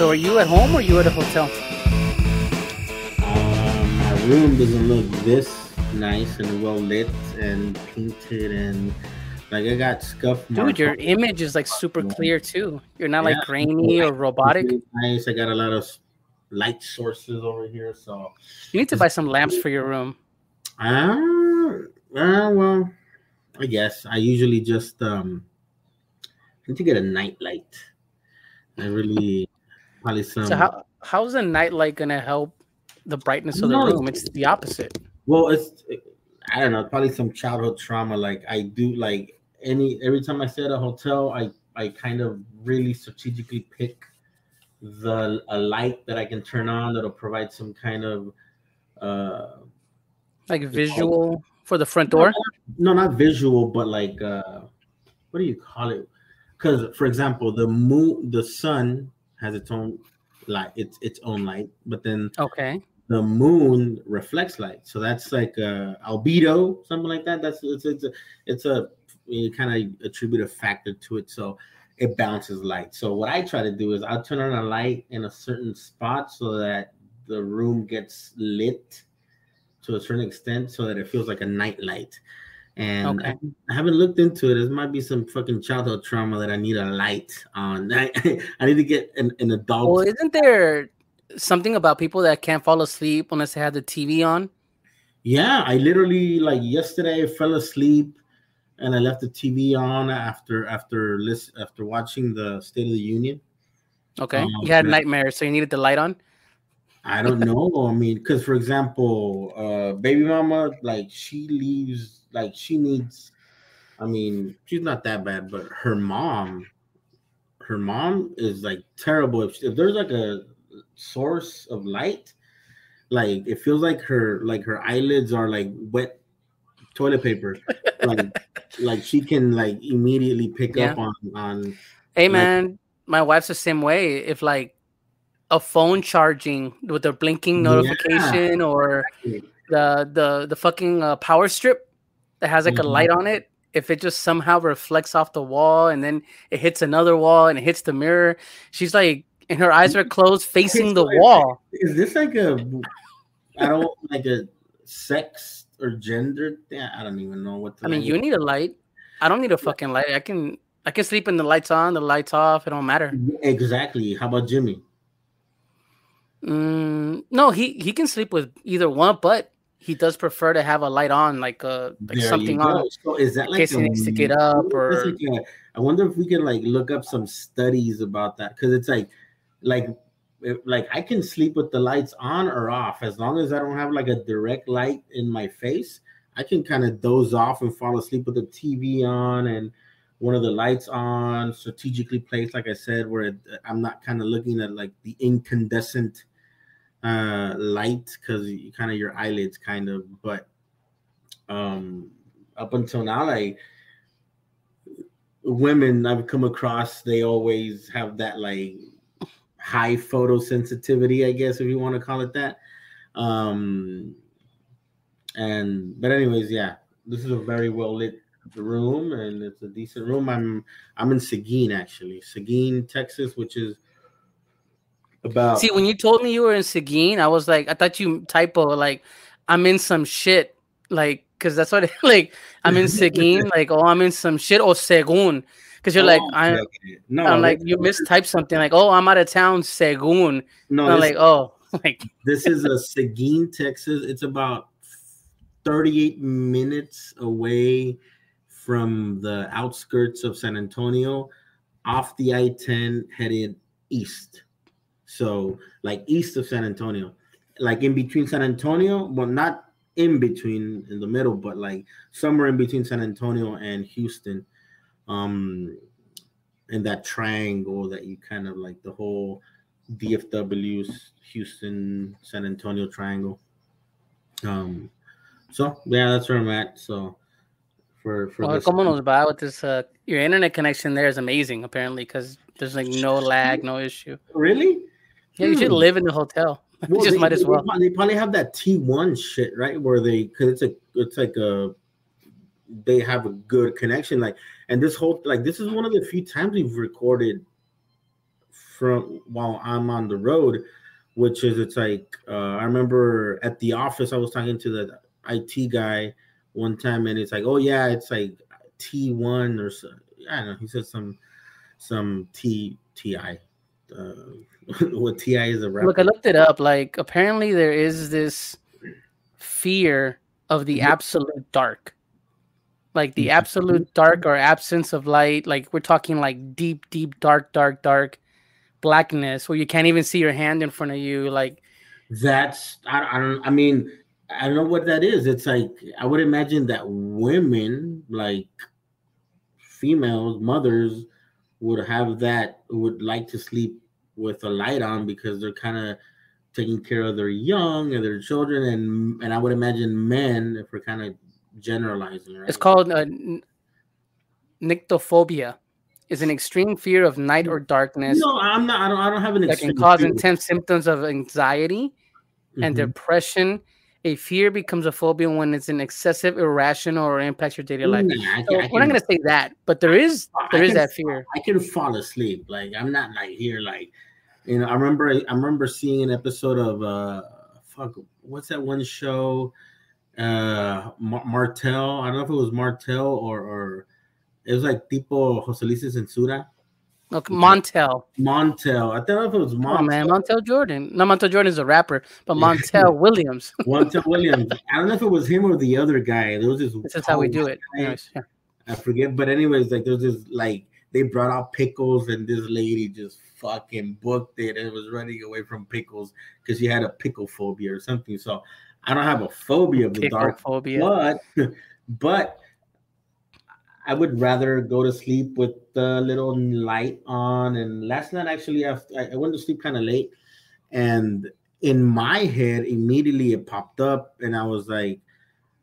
So are you at home or are you at a hotel? Um, my room doesn't look this nice and well lit and painted and like I got scuff. Dude, your image is like super clear too. You're not like Yeah. grainy or robotic. Nice. I got a lot of light sources over here, so You need to buy some lamps for your room. ah, uh, well, I guess I usually just um, I need to get a night light. I really probably some. So how how's a nightlight gonna help the brightness of the No, room? It's the opposite. Well, it's I don't know, probably some childhood trauma. Like I do like any every time I stay at a hotel, I I kind of really strategically pick the a light that I can turn on that'll provide some kind of uh Like visual for the front door. no not visual but like uh what do you call it because for example the moon the sun has its own light it's its own light but then Okay. the moon reflects light. So that's like uh albedo something like that. That's it's it's a, it's a you kind of attribute a factor to it so it bounces light. So what i try to do is i'll turn on a light in a certain spot so that the room gets lit to a certain extent so that it feels like a night light and Okay. I, haven't looked into it. There might be some fucking childhood trauma that I need a light on. I, I need to get an, an adult. Well, isn't there something about people that can't fall asleep unless they have the TV on? Yeah, I literally like yesterday I fell asleep and I left the TV on after after list after watching the State of the Union. Okay. Um, you had nightmares, so you needed the light on. I don't know. I mean, because for example, uh baby mama, like she leaves, like she needs. I mean, she's not that bad, but her mom, her mom is like terrible. If, if there's like a source of light, like it feels like her like her eyelids are like wet toilet paper. like like she can like immediately pick Yeah. up on on Hey Like- man, my wife's the same way. If like a phone charging with a blinking Yeah. notification or the the the fucking uh, power strip that has like a Mhm. light on it, if it just somehow reflects off the wall and then it hits another wall and it hits the mirror, she's like, and her eyes are closed facing the wall. Is this like a I don't like a sex or gender thing? I don't even know what. I mean, you need a light. I don't need a fucking light. I can I can sleep in the lights on, the lights off. It don't matter. exactly. How about Jimmy? Mm, no, he he can sleep with either one, but he does prefer to have a light on, like uh like There something on. So is that in like case he needs to get up or- like a- I wonder if we can like look up some studies about that because it's like like like I can sleep with the lights on or off as long as I don't have like a direct light in my face. I can kind of doze off and fall asleep with the TV on and one of the lights on, strategically placed, like I said, where it, I'm not kind of looking at like the incandescent uh light because you kind of your eyelids kind of but um up until now like women i've come across they always have that like high photosensitivity i guess if you want to call it that. Um and but anyways yeah this is a very well lit room and it's a decent room. I'm i'm in seguin actually. Seguin texas which is about See, when you told me you were in Seguin, I was like, I thought you typo like I'm in some shit, like because that's what like I'm in Seguin, like oh I'm in some shit or Segun, because you're like Oh, I'm, okay, okay. no I'm like you mistyped something like oh I'm out of town Segun, no I'm like oh like This is a Seguin, Texas. It's about 38 minutes away from the outskirts of San Antonio, off the I 10, headed east. So, like east of San Antonio, like in between San Antonio, well, not in between in the middle, but like somewhere in between San Antonio and Houston. Um, in that triangle that you kind of like the whole DFW's Houston San Antonio triangle. Um, so yeah, that's where I'm at. So for for oh, ¿cómo nos va with this? Uh, your internet connection there is amazing apparently because there's like no lag, no issue. really, Yeah, you should Hmm. live in the hotel. Well, just they, might as well. They probably have that T1 shit, right? Where they because it's a it's like a they have a good connection. Like, and this whole like this is one of the few times we've recorded from while I'm on the road, which is it's like uh, I remember at the office I was talking to the IT guy one time, and it's like, oh yeah, it's like T one or so, I don't know. He said some some T T I. Uh, what Ti is a rapper. Look, I looked it up. Like apparently there is this fear of the absolute dark. Like the absolute dark or absence of light. Like we're talking like deep deep dark dark dark blackness where you can't even see your hand in front of you. Like that's I, I don't i mean i don't know what that is. It's like i would imagine that women like females mothers would have that would like to sleep with a light on because they're kind of taking care of their young and their children and and i would imagine men if we're kind of generalizing right it's called uh, nyctophobia is an extreme fear of night or darkness. No, I'm not. I don't. I don't have an. That can cause fear. intense symptoms of anxiety mm-hmm. and depression. A fear becomes a phobia when it's an excessive, irrational, or impacts your daily life. Nah, so we're not going to say that, but there is there is that fear. I can fall asleep. Like I'm not like here. Like you know, I remember I remember seeing an episode of uh, fuck, what's that one show? Uh, Martel. I don't know if it was Martel or or it was like tipo Jose Luis Censura. Okay, Montel. Montel. I don't know if it was Montel. Oh, man, Montel Jordan. No, Montel Jordan is a rapper, but Montel Williams. Montel Williams. I don't know if it was him or the other guy. There was this. This is how we do it. Anyways, yeah. I forget, but anyways, like there's this like they brought out pickles, and this lady just fucking booked it and was running away from pickles because she had a pickle phobia or something. So I don't have a phobia of the pickle dark, phobia, but but I would rather go to sleep with the little light on. And last night, actually, I, I went to sleep kind of late, and in my head, immediately it popped up, and I was like,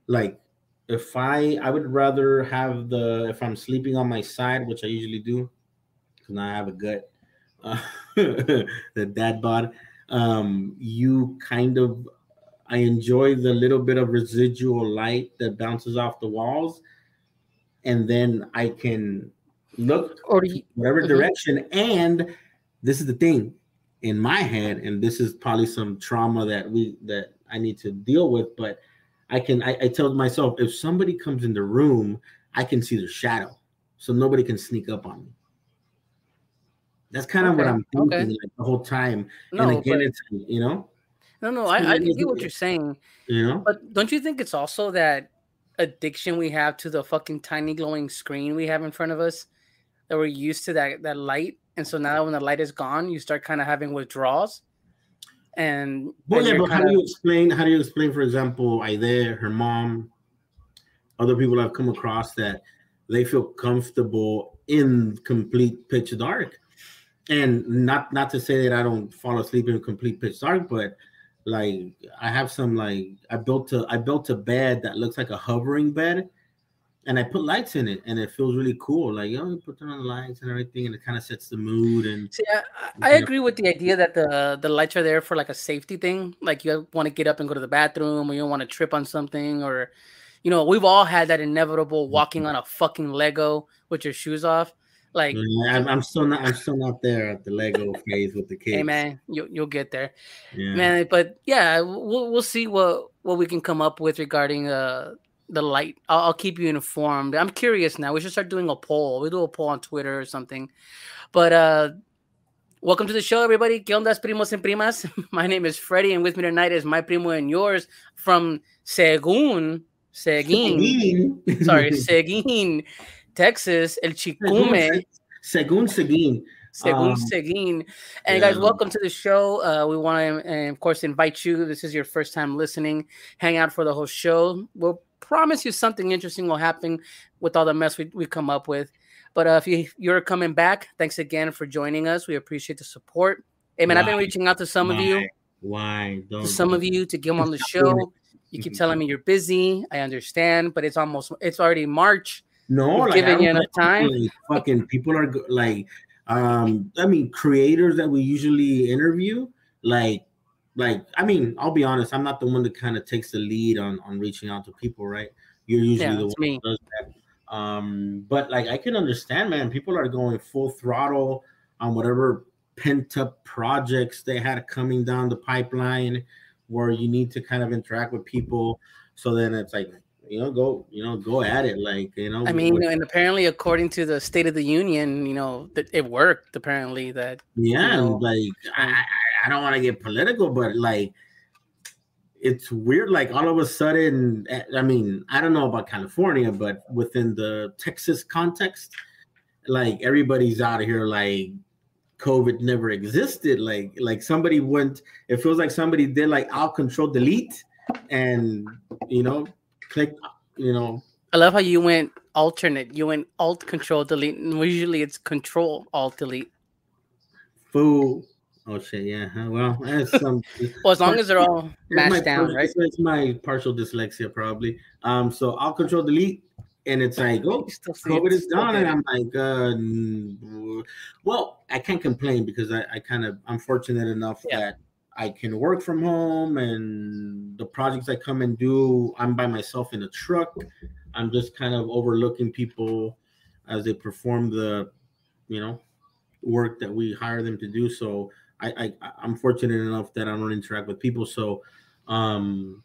like if I I would rather have the if I'm sleeping on my side, which I usually do, because now I have a gut, uh, the dad bod. Um, you kind of I enjoy the little bit of residual light that bounces off the walls and then I can look or you, whatever mm-hmm. direction. And this is the thing in my head, and this is probably some trauma that we that I need to deal with. But I can I, I tell myself if somebody comes in the room, I can see their shadow, so nobody can sneak up on me. That's kind of okay. what I'm thinking okay. like, the whole time. No, and again, but, it's you know. No, no, I, I get what you're saying. You know, but don't you think it's also that addiction we have to the fucking tiny glowing screen we have in front of us that we're used to that that light. And so now when the light is gone you start kind of having withdrawals. And well yeah but how do you explain how do you explain for example Aide, her mom other people I've come across that they feel comfortable in complete pitch dark? And not not to say that I don't fall asleep in complete pitch dark but like I have some like I built a I built a bed that looks like a hovering bed, and I put lights in it, and it feels really cool. Like you know, you put on the lights and everything, and it kind of sets the mood. And see, I, I agree with the idea that the the lights are there for like a safety thing. Like you want to get up and go to the bathroom, or you don't want to trip on something, or you know, we've all had that inevitable mm-hmm. walking on a fucking Lego with your shoes off. Like I'm, I'm, still not I'm still not there at the Lego phase with the kids. Hey man, you you'll get there, yeah. man. But yeah, we'll we'll see what what we can come up with regarding uh the light. I'll, I'll keep you informed. I'm curious now. We should start doing a poll. We do a poll on Twitter or something. But uh Welcome to the show, everybody. ¿Qué ondas, primos and primas? My name is Freddie, and with me tonight is my primo and yours from Según, Seguin, sorry, Seguin, Texas, El Chicume. Según Seguin. Según um, Seguin. And yeah. guys, welcome to the show. Uh, we want to, of course, invite you. This is your first time listening. Hang out for the whole show. We'll promise you something interesting will happen with all the mess we, we come up with. But uh, if you, you're coming back, thanks again for joining us. We appreciate the support. Hey, man, Why? I've been reaching out to some Why? of you. Why? Don't to some of you to get them on the show. You keep telling me you're busy. I understand, but it's almost, it's already March. No, like, giving you enough time. fucking people are like, um, I mean, creators that we usually interview, like, like I mean, I'll be honest, I'm not the one that kind of takes the lead on on reaching out to people, right? You're usually yeah, the one me. that does that. Um, but like I can understand, man, people are going full throttle on whatever pent up projects they had coming down the pipeline where you need to kind of interact with people. So then it's like, you know, go, you know, go at it. Like, you know, I mean, and apparently, according to the State of the Union, you know, that it worked. Apparently, that yeah, you know, like I, I don't want to get political, but like it's weird. Like all of a sudden, eh, I mean, I don't know about California, but within the Texas context, like everybody's out of here, like COVID never existed. Like like somebody went. It feels like somebody did like Alt Control Delete, and you know, click. You know, I love how you went alternate. You went Alt Control Delete, and usually it's Control Alt Delete. Fool. Oh shit! Yeah. Well, that's some. well, as long as they're all mashed down, right? It's my partial dyslexia, probably. Um. So I'll control delete, and it's like, oh, COVID is gone, and I'm like, uh, well, I can't complain because I, I kind of I'm fortunate enough yeah. that I can work from home, and the projects I come and do, I'm by myself in a truck. I'm just kind of overlooking people as they perform the, you know, work that we hire them to do. So I, I I'm fortunate enough that I don't interact with people, so um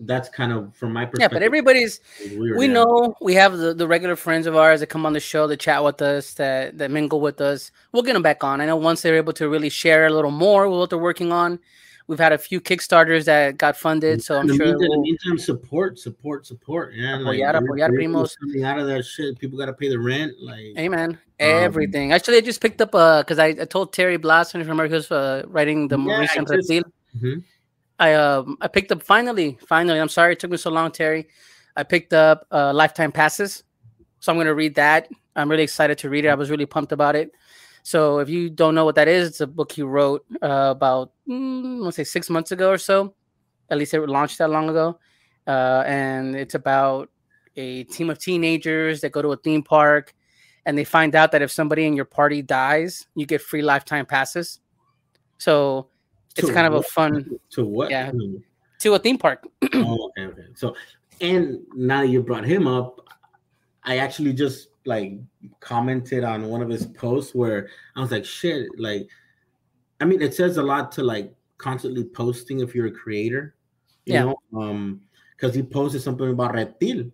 that's kind of from my perspective. Yeah, but everybody's weird, we yeah. know we have the, the regular friends of ours that come on the show that chat with us, that that mingle with us. We'll get them back on. I know once they're able to really share a little more with what they're working on. We've had a few Kickstarters that got funded, so I'm the sure. Meantime, we'll... meantime, support, support, support. Yeah, apoyar, like, apoyar, primos. Coming out of that shit, people got to pay the rent. Like, amen. man, everything. Um, Actually, I just picked up uh because I, I told Terry Blasson from America's uh, writing the yeah, recent just, mm-hmm. I um I picked up finally, finally. I'm sorry it took me so long, Terry. I picked up uh, lifetime passes, so I'm gonna read that. I'm really excited to read it. I was really pumped about it. So if you don't know what that is, it's a book he wrote uh, about mm, let's say six months ago or so. At least it launched that long ago, uh, and it's about a team of teenagers that go to a theme park, and they find out that if somebody in your party dies, you get free lifetime passes. So it's kind what? of a fun to what? Yeah, to a theme park. oh, okay, okay. So, and now you brought him up, I actually just like commented on one of his posts where I was like, shit, like, I mean, it says a lot to like constantly posting if you're a creator, you yeah. know, um, because he posted something about Reptil,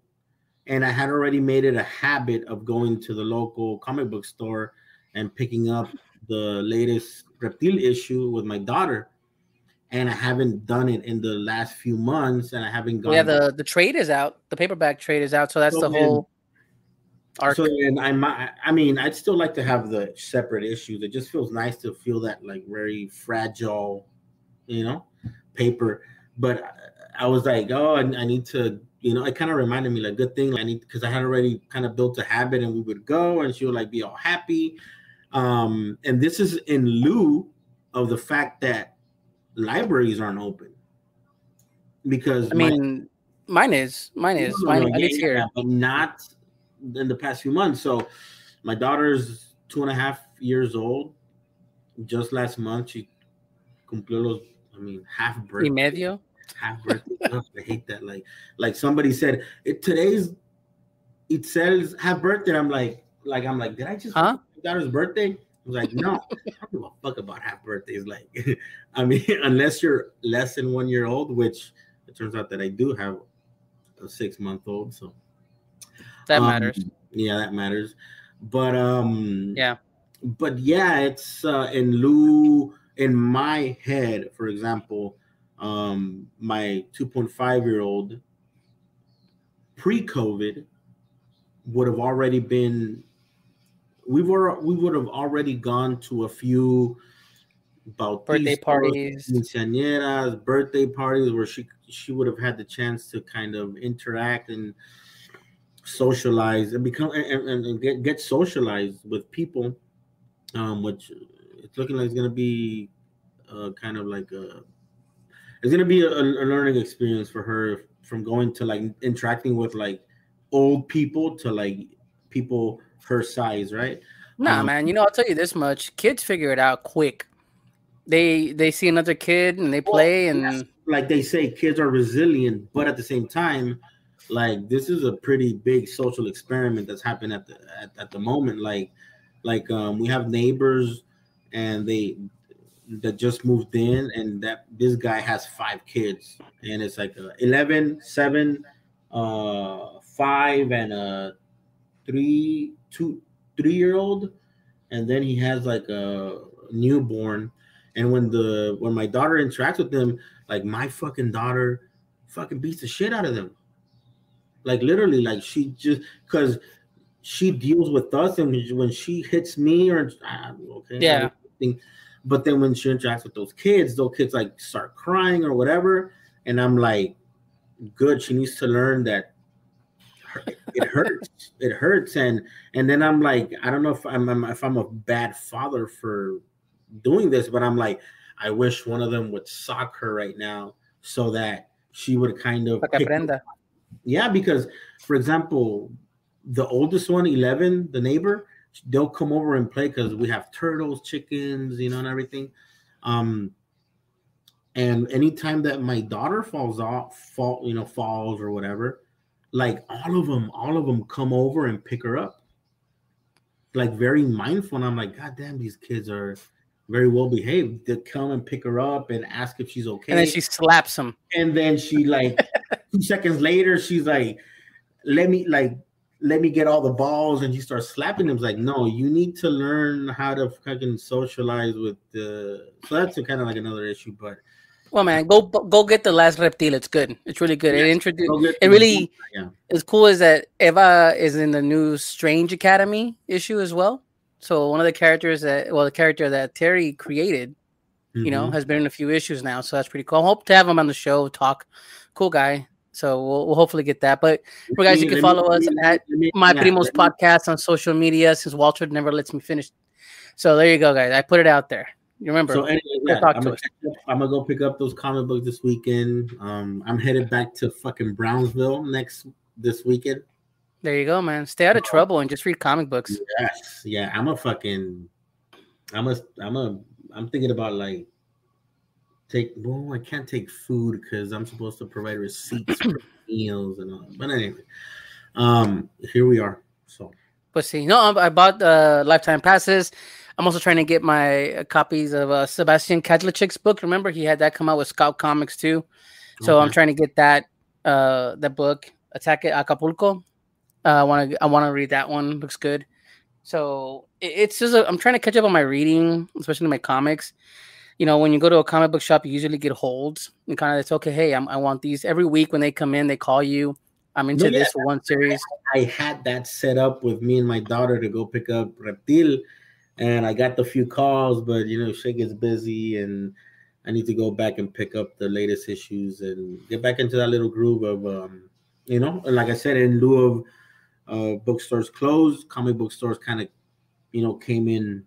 and I had already made it a habit of going to the local comic book store and picking up the latest Reptil issue with my daughter and I haven't done it in the last few months, and I haven't gone. Yeah, the the trade is out. The paperback trade is out, so that's so the whole. Arc. So and I might, I mean, I'd still like to have the separate issues. It just feels nice to feel that like very fragile, you know, paper. But I was like, oh, I, I need to, you know, it kind of reminded me like good thing I need because I had already kind of built a habit, and we would go, and she would like be all happy. Um, and this is in lieu of the fact that libraries aren't open because I mean, my, mine is mine is mine. Yeah, here, but not in the past few months. So my daughter's two and a half years old. Just last month, she cumplió I mean, half birthday. Y medio. Half birthday. I hate that. Like, like somebody said, it today's it says half birthday. I'm like, like I'm like, did I just huh? daughter's birthday? I was like, no, I don't give a fuck about half birthdays. Like, I mean, unless you're less than one year old, which it turns out that I do have a six month old. So that um, matters. Yeah, that matters. But um yeah. But yeah, it's uh in lieu in my head, for example, um my 2.5 year old pre-COVID would have already been we were we would have already gone to a few about birthday parties, quinceañeras, birthday parties where she she would have had the chance to kind of interact and socialize and become and, and, and get get socialized with people, um, which it's looking like it's gonna be uh, kind of like a it's gonna be a, a learning experience for her from going to like interacting with like old people to like people her size, right? Nah, um, man. You know, I'll tell you this much: kids figure it out quick. They they see another kid and they play, well, and like they say, kids are resilient, but at the same time, like this is a pretty big social experiment that's happened at the at, at the moment. Like, like um, we have neighbors and they that just moved in, and that this guy has five kids, and it's like a 11, 7, uh, five, and a three, two, three year old, and then he has like a newborn. And when the when my daughter interacts with them, like my fucking daughter fucking beats the shit out of them. Like literally, like she just because she deals with us, and when she hits me or ah, okay, yeah. But then when she interacts with those kids, those kids like start crying or whatever, and I'm like, good. She needs to learn that it hurts. it hurts, and and then I'm like, I don't know if I'm if I'm a bad father for doing this, but I'm like, I wish one of them would sock her right now so that she would kind of yeah, because for example, the oldest one, 11, the neighbor, they'll come over and play because we have turtles, chickens, you know, and everything. Um, and anytime that my daughter falls off, fall, you know, falls or whatever, like all of them, all of them come over and pick her up. Like very mindful. And I'm like, God damn, these kids are very well behaved. They come and pick her up and ask if she's okay. And then she slaps him. And then she like two seconds later, she's like, let me like let me get all the balls and she starts slapping them. It's like, no, you need to learn how to fucking socialize with the so that's kind of like another issue, but well, man, go go get the last Reptil. It's good. It's really good. It introduced. It really yeah. is cool. Is that Eva is in the new Strange Academy issue as well. So one of the characters that well, the character that Terry created, mm-hmm. you know, mm-hmm. has been in a few issues now. So that's pretty cool. I hope to have him on the show. Talk, cool guy. So we'll, we'll hopefully get that. But for guys, you can follow us at my Primos podcast on social media since Walter never lets me finish. So there you go, guys. I put it out there. You remember? So anyway, yeah, I'm, gonna I'm, gonna go pick up those comic books this weekend. Um, I'm headed back to fucking Brownsville next this weekend. There you go, man. Stay out of trouble and just read comic books. Yes, yeah. I'm a fucking. I'm a. I'm a. I'm thinking about like take. Well, I can't take food because I'm supposed to provide receipts for meals and all. That. But anyway, um, here we are. So. But see, no, I bought the uh, lifetime passes. I'm also trying to get my uh, copies of uh, Sebastian Kadlecik's book. Remember, he had that come out with Scout Comics too. So okay. I'm trying to get that uh that book, Attack at Acapulco. Uh, I want to I want to read that one. Looks good. So it, it's just i am trying to catch up on my reading, especially my comics. You know, when you go to a comic book shop, you usually get holds and kind of it's okay. Hey, I'm, i want these every week when they come in. They call you. I'm into no, this one series. I had that set up with me and my daughter to go pick up Reptil and I got the few calls, but you know, shit gets busy, and I need to go back and pick up the latest issues and get back into that little groove of, um, you know, like I said, in lieu of uh, bookstores closed, comic book stores kind of, you know, came in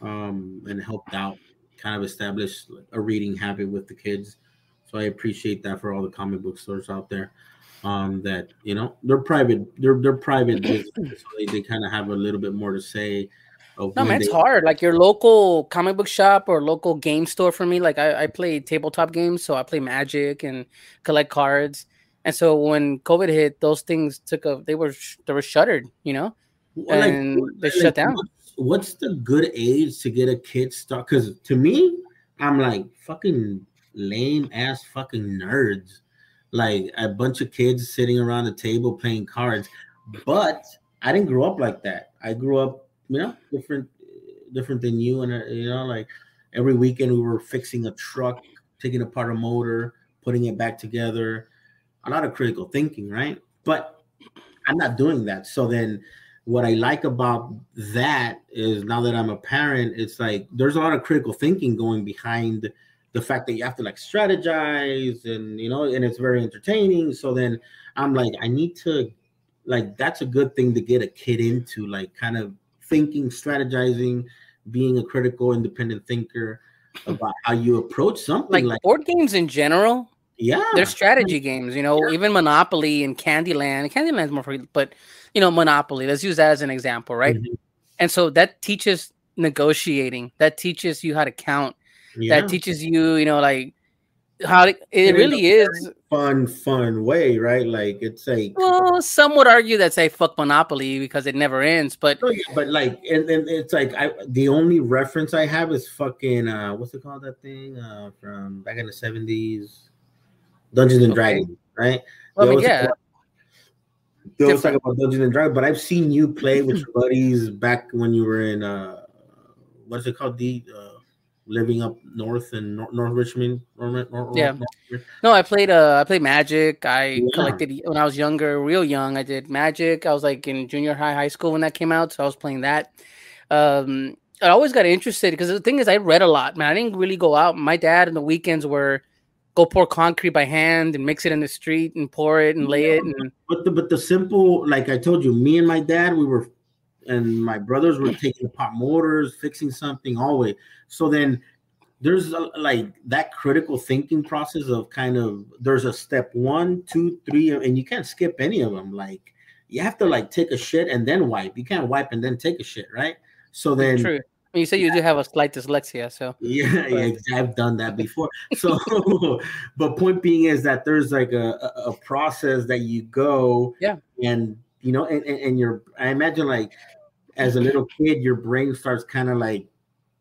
um, and helped out, kind of establish a reading habit with the kids. So I appreciate that for all the comic book stores out there. Um, that you know they're private, they're they're private, so they, they kind of have a little bit more to say no man, it's hard. Like your local comic book shop or local game store for me. Like I, I play tabletop games, so I play Magic and collect cards. And so when COVID hit, those things took a they were they were shuttered, you know, well, and like, they like, shut down. What's, what's the good age to get a kid start? Because to me, I'm like fucking lame ass fucking nerds, like a bunch of kids sitting around a table playing cards. But I didn't grow up like that. I grew up you know, different different than you. And uh, you know, like every weekend we were fixing a truck, taking apart a motor, putting it back together. A lot of critical thinking, right? But I'm not doing that. So then what I like about that is now that I'm a parent, it's like there's a lot of critical thinking going behind the fact that you have to like strategize and you know, and it's very entertaining. So then I'm like, I need to like that's a good thing to get a kid into, like kind of thinking, strategizing, being a critical, independent thinker about how you approach something like, like board games in general. Yeah, they're strategy games. You know, yeah. even Monopoly and Candyland. Candyland's more free, but you know, Monopoly. Let's use that as an example, right? Mm-hmm. And so that teaches negotiating. That teaches you how to count. Yeah. That teaches you, you know, like how it, it really is fun, fun way, right? Like it's like well, some would argue that say fuck Monopoly because it never ends, but oh, yeah, but like and, and it's like I the only reference I have is fucking uh what's it called that thing uh from back in the seventies, Dungeons and okay. Dragons, right? Well, I mean, yeah. They always talk about Dungeons and Dragons, but I've seen you play with your buddies back when you were in uh what's it called the uh, living up north in North, North Richmond. North, North, yeah. no, I played. Uh, I played Magic. I yeah. collected when I was younger, real young. I did Magic. I was like in junior high, high school when that came out, so I was playing that. Um, I always got interested because the thing is, I read a lot. Man, I didn't really go out. My dad on the weekends were go pour concrete by hand and mix it in the street and pour it and lay it. And but the but the simple, like I told you, me and my dad, we were and my brothers were taking apart motors, fixing something always. So then there's a, like that critical thinking process of kind of there's a step one, two, three, and you can't skip any of them. Like you have to like take a shit and then wipe. You can't wipe and then take a shit, right? So then true. You say you do have a slight dyslexia, so yeah, yeah, I've done that before. So, but point being is that there's like a, a process that you go, yeah, and you know, and, and, and you're, I imagine like as a little kid, your brain starts kind of like.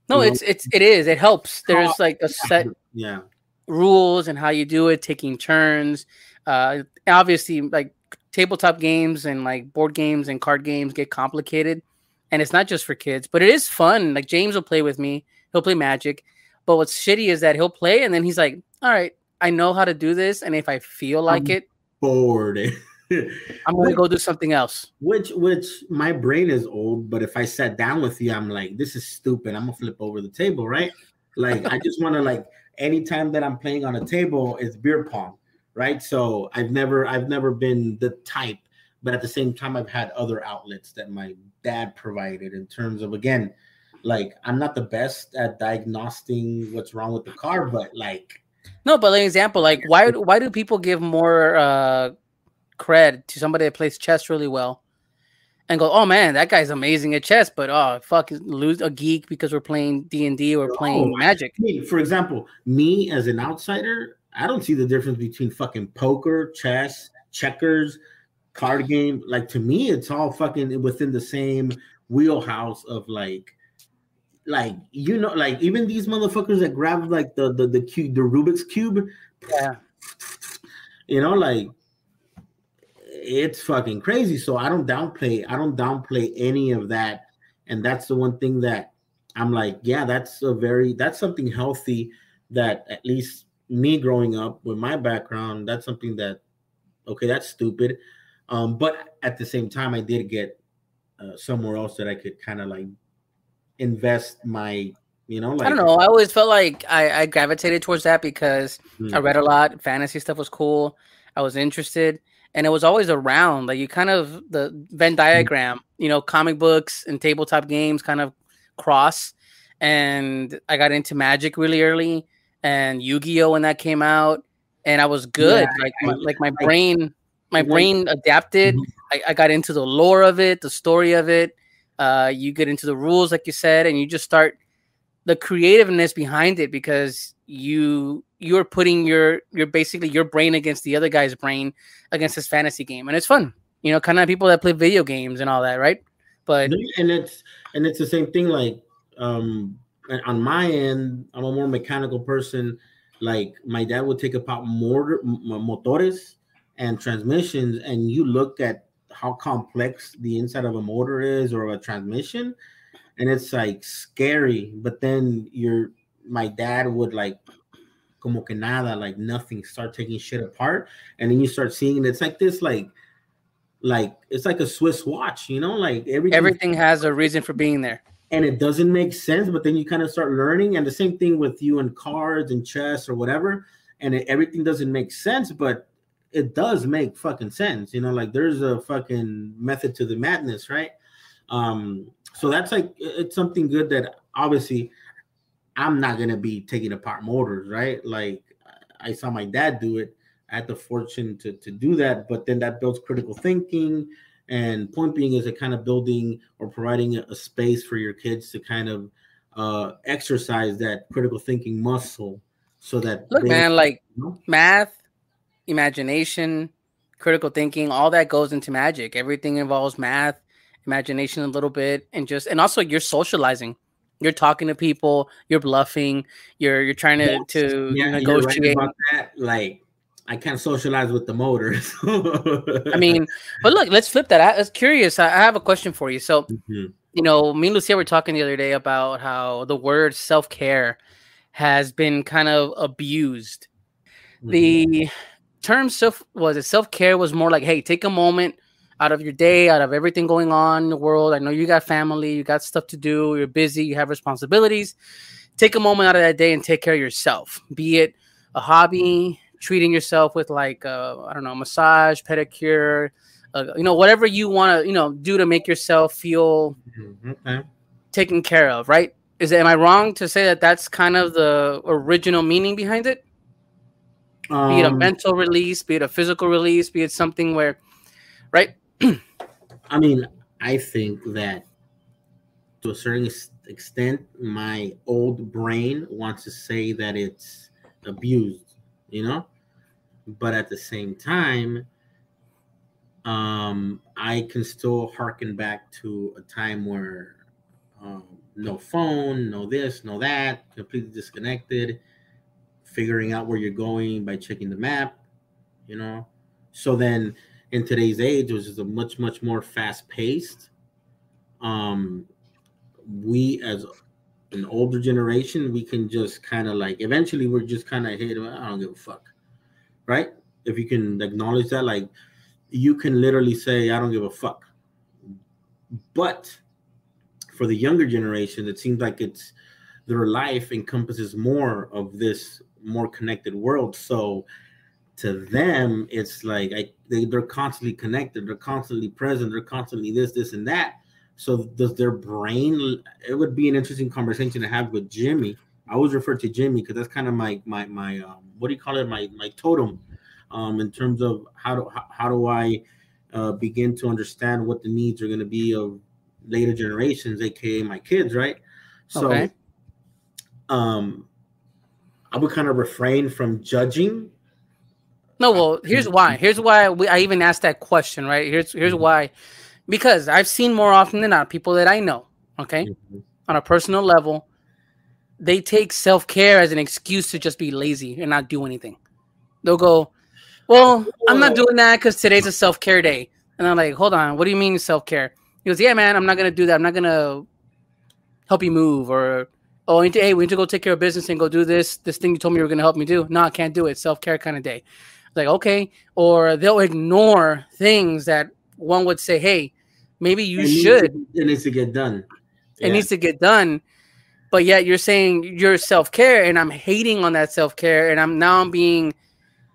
No, it's know, it's it is. It helps. There's like a set yeah rules and how you do it, taking turns. Uh, obviously, like tabletop games and like board games and card games get complicated, and it's not just for kids, but it is fun. Like James will play with me. He'll play Magic, but what's shitty is that he'll play and then he's like, "All right, I know how to do this, and if I feel like I'm it, bored." I'm gonna go do something else. Which which my brain is old, but if I sat down with you, I'm like, this is stupid. I'm gonna flip over the table, right? Like I just want to like anytime that I'm playing on a table, it's beer pong, right? So I've never I've never been the type, but at the same time, I've had other outlets that my dad provided in terms of again, like I'm not the best at diagnosing what's wrong with the car, but like no, but an example, like why why do people give more uh cred to somebody that plays chess really well and go, oh man, that guy's amazing at chess, but oh fuck, lose a geek because we're playing D and D or playing oh, Magic. For example, me as an outsider, I don't see the difference between fucking poker, chess, checkers, card game. Like to me, it's all fucking within the same wheelhouse of like, like you know, like even these motherfuckers that grab like the the the cube, the Rubik's cube. Yeah. You know, like it's fucking crazy. So I don't downplay, I don't downplay any of that. And that's the one thing that I'm like, yeah, that's a very that's something healthy that at least me growing up with my background, that's something that okay, that's stupid. Um, but at the same time, I did get uh, somewhere else that I could kind of like invest my you know like, i don't know i always felt like i, I gravitated towards that because hmm. i read a lot fantasy stuff was cool i was interested and it was always around like you kind of the venn mm-hmm. diagram you know comic books and tabletop games kind of cross and i got into magic really early and yu-gi-oh when that came out and i was good yeah, like my, like my brain my brain adapted mm-hmm. I, I, got into the lore of it the story of it uh, you get into the rules like you said and you just start the creativeness behind it because you you're putting your you're basically your brain against the other guy's brain against this fantasy game and it's fun you know kind of people that play video games and all that right but and it's and it's the same thing like um on my end i'm a more mechanical person like my dad would take apart motor motors and transmissions and you look at how complex the inside of a motor is or a transmission and it's like scary. But then you're my dad would like como que nada, like nothing, start taking shit apart, and then you start seeing it's like this, like like it's like a Swiss watch, you know, like everything everything has a reason for being there. And it doesn't make sense, but then you kind of start learning. And the same thing with you and cards and chess or whatever. And it, everything doesn't make sense, but it does make fucking sense. You know, like there's a fucking method to the madness, right? Um, so that's like it's something good that obviously I'm not gonna be taking apart motors, right? Like I saw my dad do it. I had the fortune to to do that, but then that builds critical thinking. And point being is it kind of building or providing a, a space for your kids to kind of uh, exercise that critical thinking muscle so that look, man, like you know? math, imagination, critical thinking, all that goes into magic. Everything involves math, imagination a little bit, and just and also you're socializing. You're talking to people, you're bluffing, you're you're trying to yes. to yeah, negotiate. Right that. Like I can't socialize with the motors. I mean, but look, let's flip that. I was curious. I have a question for you. So, mm-hmm. you know, me and Lucia were talking the other day about how the word self care has been kind of abused. Mm-hmm. The term self was it self care was more like, hey, take a moment out of your day, out of everything going on in the world. I know you got family, you got stuff to do, you're busy, you have responsibilities. Take a moment out of that day and take care of yourself. Be it a hobby, treating yourself with like uh, I don't know, massage, pedicure, uh, you know, whatever you want to you know do to make yourself feel mm-hmm. okay. taken care of. Right? Is am I wrong to say that that's kind of the original meaning behind it? Um, be it a um, mental release, be it a physical release, be it something where, right? I mean, I think that to a certain extent, my old brain wants to say that it's abused, you know, but at the same time, um, I can still harken back to a time where um, no phone, no this, no that, completely disconnected, figuring out where you're going by checking the map, you know. So then in today's age, which is a much much more fast paced. Um, we as an older generation, we can just kind of like eventually we're just kind of hey, I don't give a fuck, right? If you can acknowledge that, like you can literally say I don't give a fuck. But for the younger generation, it seems like it's their life encompasses more of this more connected world. So to them, it's like I, they, they're constantly connected, they're constantly present, they're constantly this, this, and that. So does their brain? It would be an interesting conversation to have with Jimmy. I always refer to Jimmy because that's kind of my my my um, what do you call it? My my totem, um, in terms of how do how, how do I uh, begin to understand what the needs are going to be of later generations, aka my kids, right? So, okay. um, I would kind of refrain from judging no, well, here's why. Here's why we, I even asked that question, right? Here's here's mm-hmm. why. Because I've seen more often than not people that I know, okay, mm-hmm. on a personal level, they take self care as an excuse to just be lazy and not do anything. They'll go, Well, I'm not doing that because today's a self care day. And I'm like, Hold on, what do you mean self care? He goes, Yeah, man, I'm not going to do that. I'm not going to help you move or oh, hey, we need to go take care of business and go do this this thing you told me you were going to help me do. No, I can't do it. Self care kind of day like okay or they'll ignore things that one would say hey maybe you it should needs to, it needs to get done. Yeah. it needs to get done. But yet you're saying you're self-care and i'm hating on that self-care and i'm now i'm being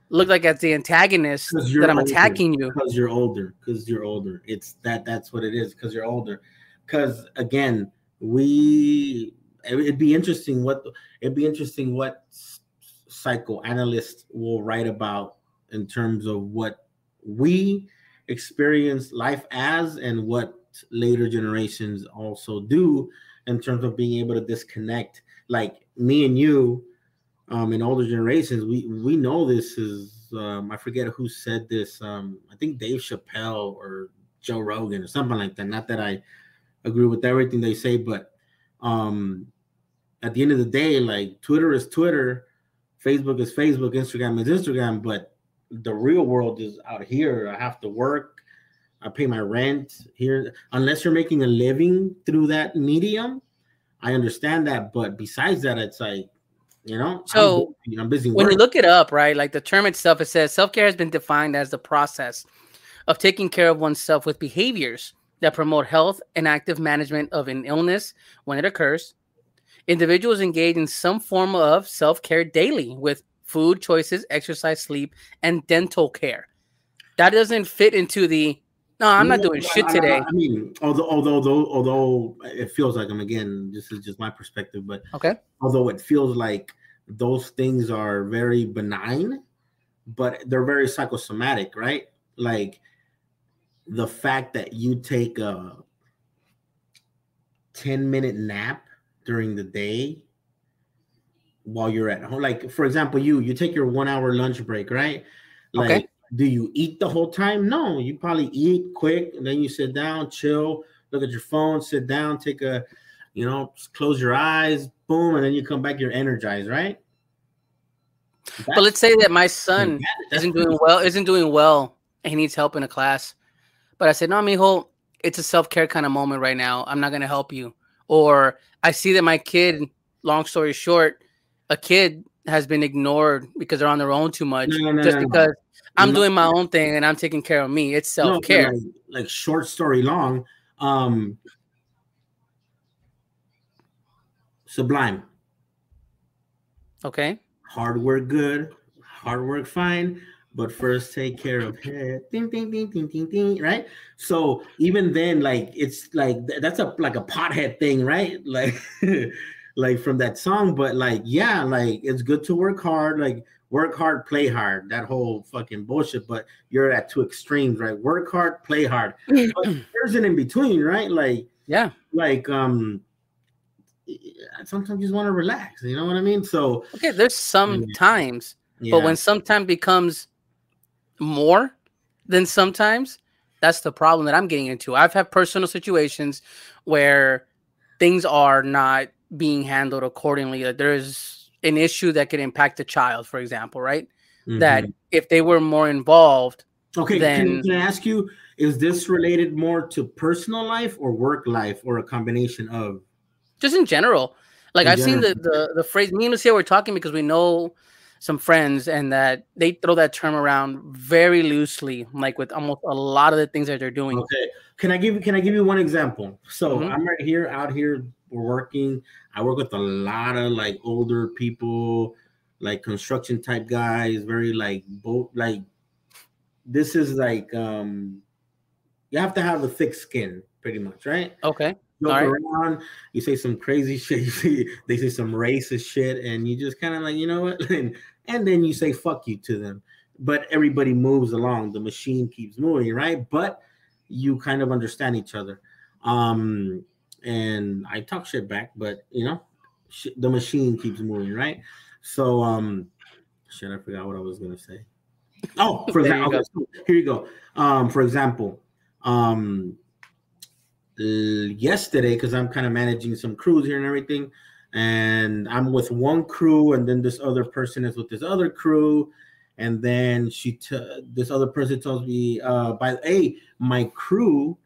looked like as the antagonist that i'm older. attacking you. Because you're older. Because you're older. It's that that's what it is because you're older. Because again we it'd be interesting what it'd be interesting what psychoanalysts will write about in terms of what we experience life as and what later generations also do in terms of being able to disconnect. Like me and you um in older generations we we know this is um i forget who said this um i think dave chappelle or joe rogan or something like that not that i agree with everything they say but um at the end of the day like twitter is twitter facebook is facebook instagram is instagram but the real world is out here. I have to work. I pay my rent here. Unless you're making a living through that medium, I understand that. But besides that, it's like, you know, so I'm busy. I'm busy when you look it up, right? Like the term itself, it says self care has been defined as the process of taking care of oneself with behaviors that promote health and active management of an illness when it occurs. Individuals engage in some form of self care daily with food choices, exercise, sleep, and dental care. That doesn't fit into the no, I'm not doing shit today. I, I, mean, although although although although it feels like I'm again, this is just my perspective, but okay. Although it feels like those things are very benign, but they're very psychosomatic, right? Like the fact that you take a 10 minute nap during the day while you're at home? Like, for example, you you take your one hour lunch break, right? Like, Okay. do you eat the whole time? No, you probably eat quick and then you sit down, chill, look at your phone, sit down, take a, you know, close your eyes, boom, and then you come back, you're energized, right? But let's say that my son that's isn't doing well, isn't doing well, and he needs help in a class. But I said, no, mijo, it's a self care kind of moment right now. I'm not going to help you. Or I see that my kid, long story short, a kid has been ignored because they're on their own too much. No, no, just no, because I'm doing my own thing and I'm taking care of me. It's self care. Like, like short story long. Um Sublime. Okay. Hard work good, hard work fine, but first take care of head. Ding ding ding ding ding ding. Right. So even then, like it's like that's a like a pothead thing, right? Like like from that song. But like, yeah, like it's good to work hard, like work hard, play hard, that whole fucking bullshit. But you're at two extremes, right? Work hard, play hard. But there's an in between, right? Like Yeah. like um sometimes you just want to relax, you know what I mean? So Okay. There's some times, yeah. but when sometime becomes more than sometimes, that's the problem that I'm getting into. I've had personal situations where things are not being handled accordingly. That there's an issue that could impact a child, for example, right? That Mhm. if they were more involved, okay, then- can, can I ask you, is this related more to personal life or work life or a combination of just in general. Like In I've seen the, the the phrase me and Lucia were talking because we know some friends and that they throw that term around very loosely, like with almost a lot of the things that they're doing. Okay. Can I give can I give you one example? So Mhm. I'm right here out here. We're working. I work with a lot of like older people, like construction type guys, very like both like this is like um you have to have a thick skin, pretty much, right? Okay. All right. around, you say some crazy shit, you say, they say some racist shit, and you just kind of like, you know what? And, and then you say fuck you to them. But everybody moves along, the machine keeps moving, right? But you kind of understand each other. Um, and I talk shit back, but you know, sh- the machine keeps moving, right? So, um, shit, I forgot what I was gonna say. Oh, for example, okay, here you go. Um, for example, um, yesterday because I'm kind of managing some crews here and everything, and I'm with one crew, and then this other person is with this other crew, and then she t- this other person tells me, uh, by hey, my crew,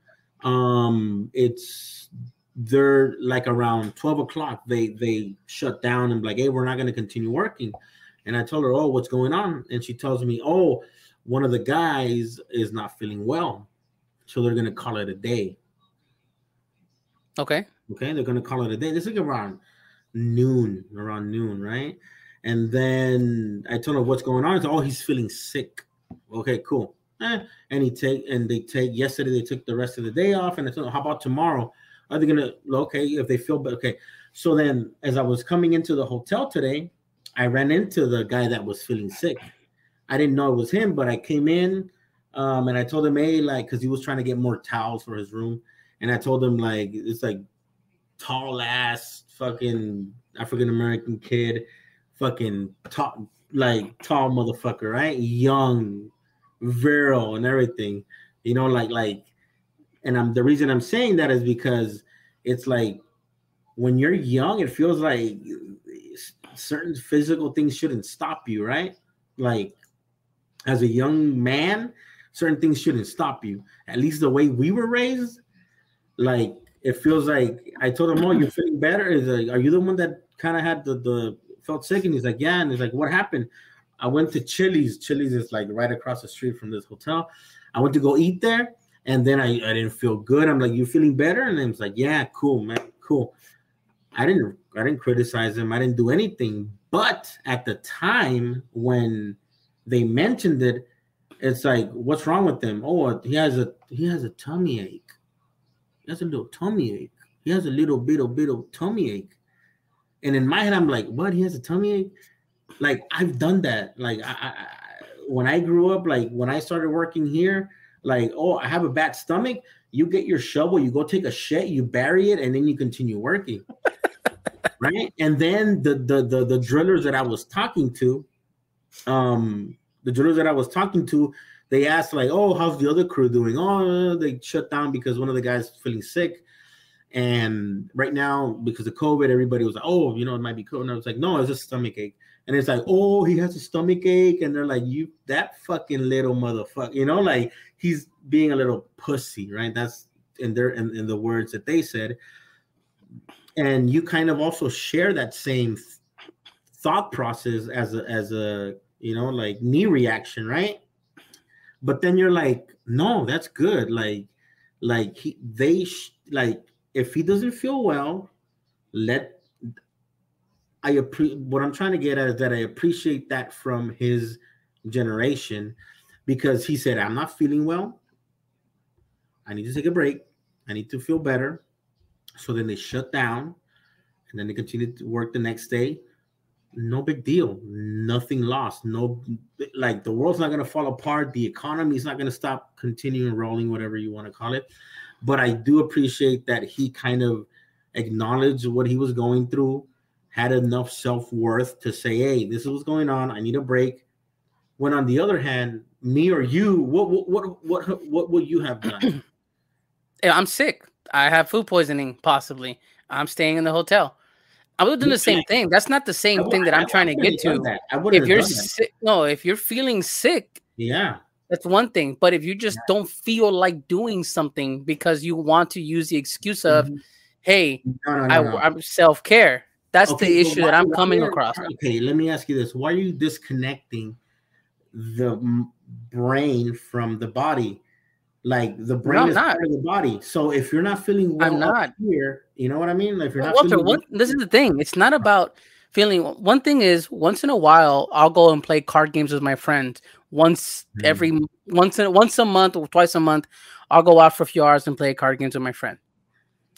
um, it's they're like around 12 o'clock they they shut down and like hey we're not going to continue working and i told her oh what's going on and she tells me oh one of the guys is not feeling well so they're going to call it a day Okay. Okay, they're gonna call it a day. This is like around noon, around noon, right? And then I told her what's going on. It's oh, he's feeling sick. Okay, cool. Eh, and he take and they take yesterday they took the rest of the day off. And I told them, how about tomorrow? Are they gonna okay if they feel better? Okay. So then as I was coming into the hotel today, I ran into the guy that was feeling sick. I didn't know it was him, but I came in um, and I told him, hey, like, because he was trying to get more towels for his room. And I told him, like, it's like tall ass fucking African American kid, fucking tall, like tall motherfucker, right? Young, virile, and everything. You know, like like, and I'm the reason I'm saying that is because it's like when you're young, it feels like certain physical things shouldn't stop you, right? Like as a young man, certain things shouldn't stop you. At least the way we were raised, like it feels like I told him, "Oh, you're feeling better." Is like, are you the one that kind of had the the felt sick? And he's like, "Yeah." And he's like, "What happened?" I went to Chili's. Chili's is like right across the street from this hotel. I went to go eat there, and then I, I didn't feel good. I'm like, "You feeling better?" And then he's like, "Yeah, cool, man, cool." I didn't I didn't criticize him. I didn't do anything. But at the time when they mentioned it, it's like, what's wrong with him? Oh, he has a he has a tummy ache. He has a little tummy ache. He has a little bit of bit of tummy ache. And in my head, I'm like, what? He has a tummy ache? Like I've done that. Like I, I, I when I grew up, like when I started working here, like oh, I have a bad stomach. You get your shovel, you go take a shit, you bury it, and then you continue working. right? And then the, the the the drillers that I was talking to, um, the drillers that I was talking to, they asked like, "Oh, how's the other crew doing?" Oh, they shut down because one of the guys feeling sick. And right now, because of COVID, everybody was like, "Oh, you know, it might be COVID." And I was like, "No, it's a stomach ache." And it's like, "Oh, he has a stomach ache," and they're like, "You that fucking little motherfucker," you know, like he's being a little pussy, right? That's in their in, in the words that they said. And you kind of also share that same thought process as a as a you know like knee reaction, right? But then you're like, no, that's good. Like, like he, they sh- like if he doesn't feel well, let I what I'm trying to get at is that I appreciate that from his generation because he said, I'm not feeling well. I need to take a break. I need to feel better. So then they shut down and then they continued to work the next day. No big deal. Nothing lost. No, like the world's not going to fall apart. The economy is not going to stop continuing rolling, whatever you want to call it. But I do appreciate that he kind of acknowledged what he was going through, had enough self worth to say, hey, this is what's going on. I need a break. When on the other hand, me or you, what what what what, what would you have done? I'm sick. I have food poisoning, possibly. I'm staying in the hotel. I would do the same thing. That's not the same thing that I'm trying to get to. If you're sick, no, if you're feeling sick, yeah, that's one thing. But if you just yeah. don't feel like doing something because you want to use the excuse of, mm-hmm. "Hey, no, no, no, I, am self care," that's okay, the issue that I'm coming across. Okay, let me ask you this: Why are you disconnecting the brain from the body? Like the brain no, is not. part of the body. So if you're not feeling well I'm not. here, you know what I mean? Like if you're well, not Walter, what, this is the thing. It's not about feeling one thing is once in a while I'll go and play card games with my friends. Once mm. every once in once a month or twice a month, I'll go out for a few hours and play card games with my friend.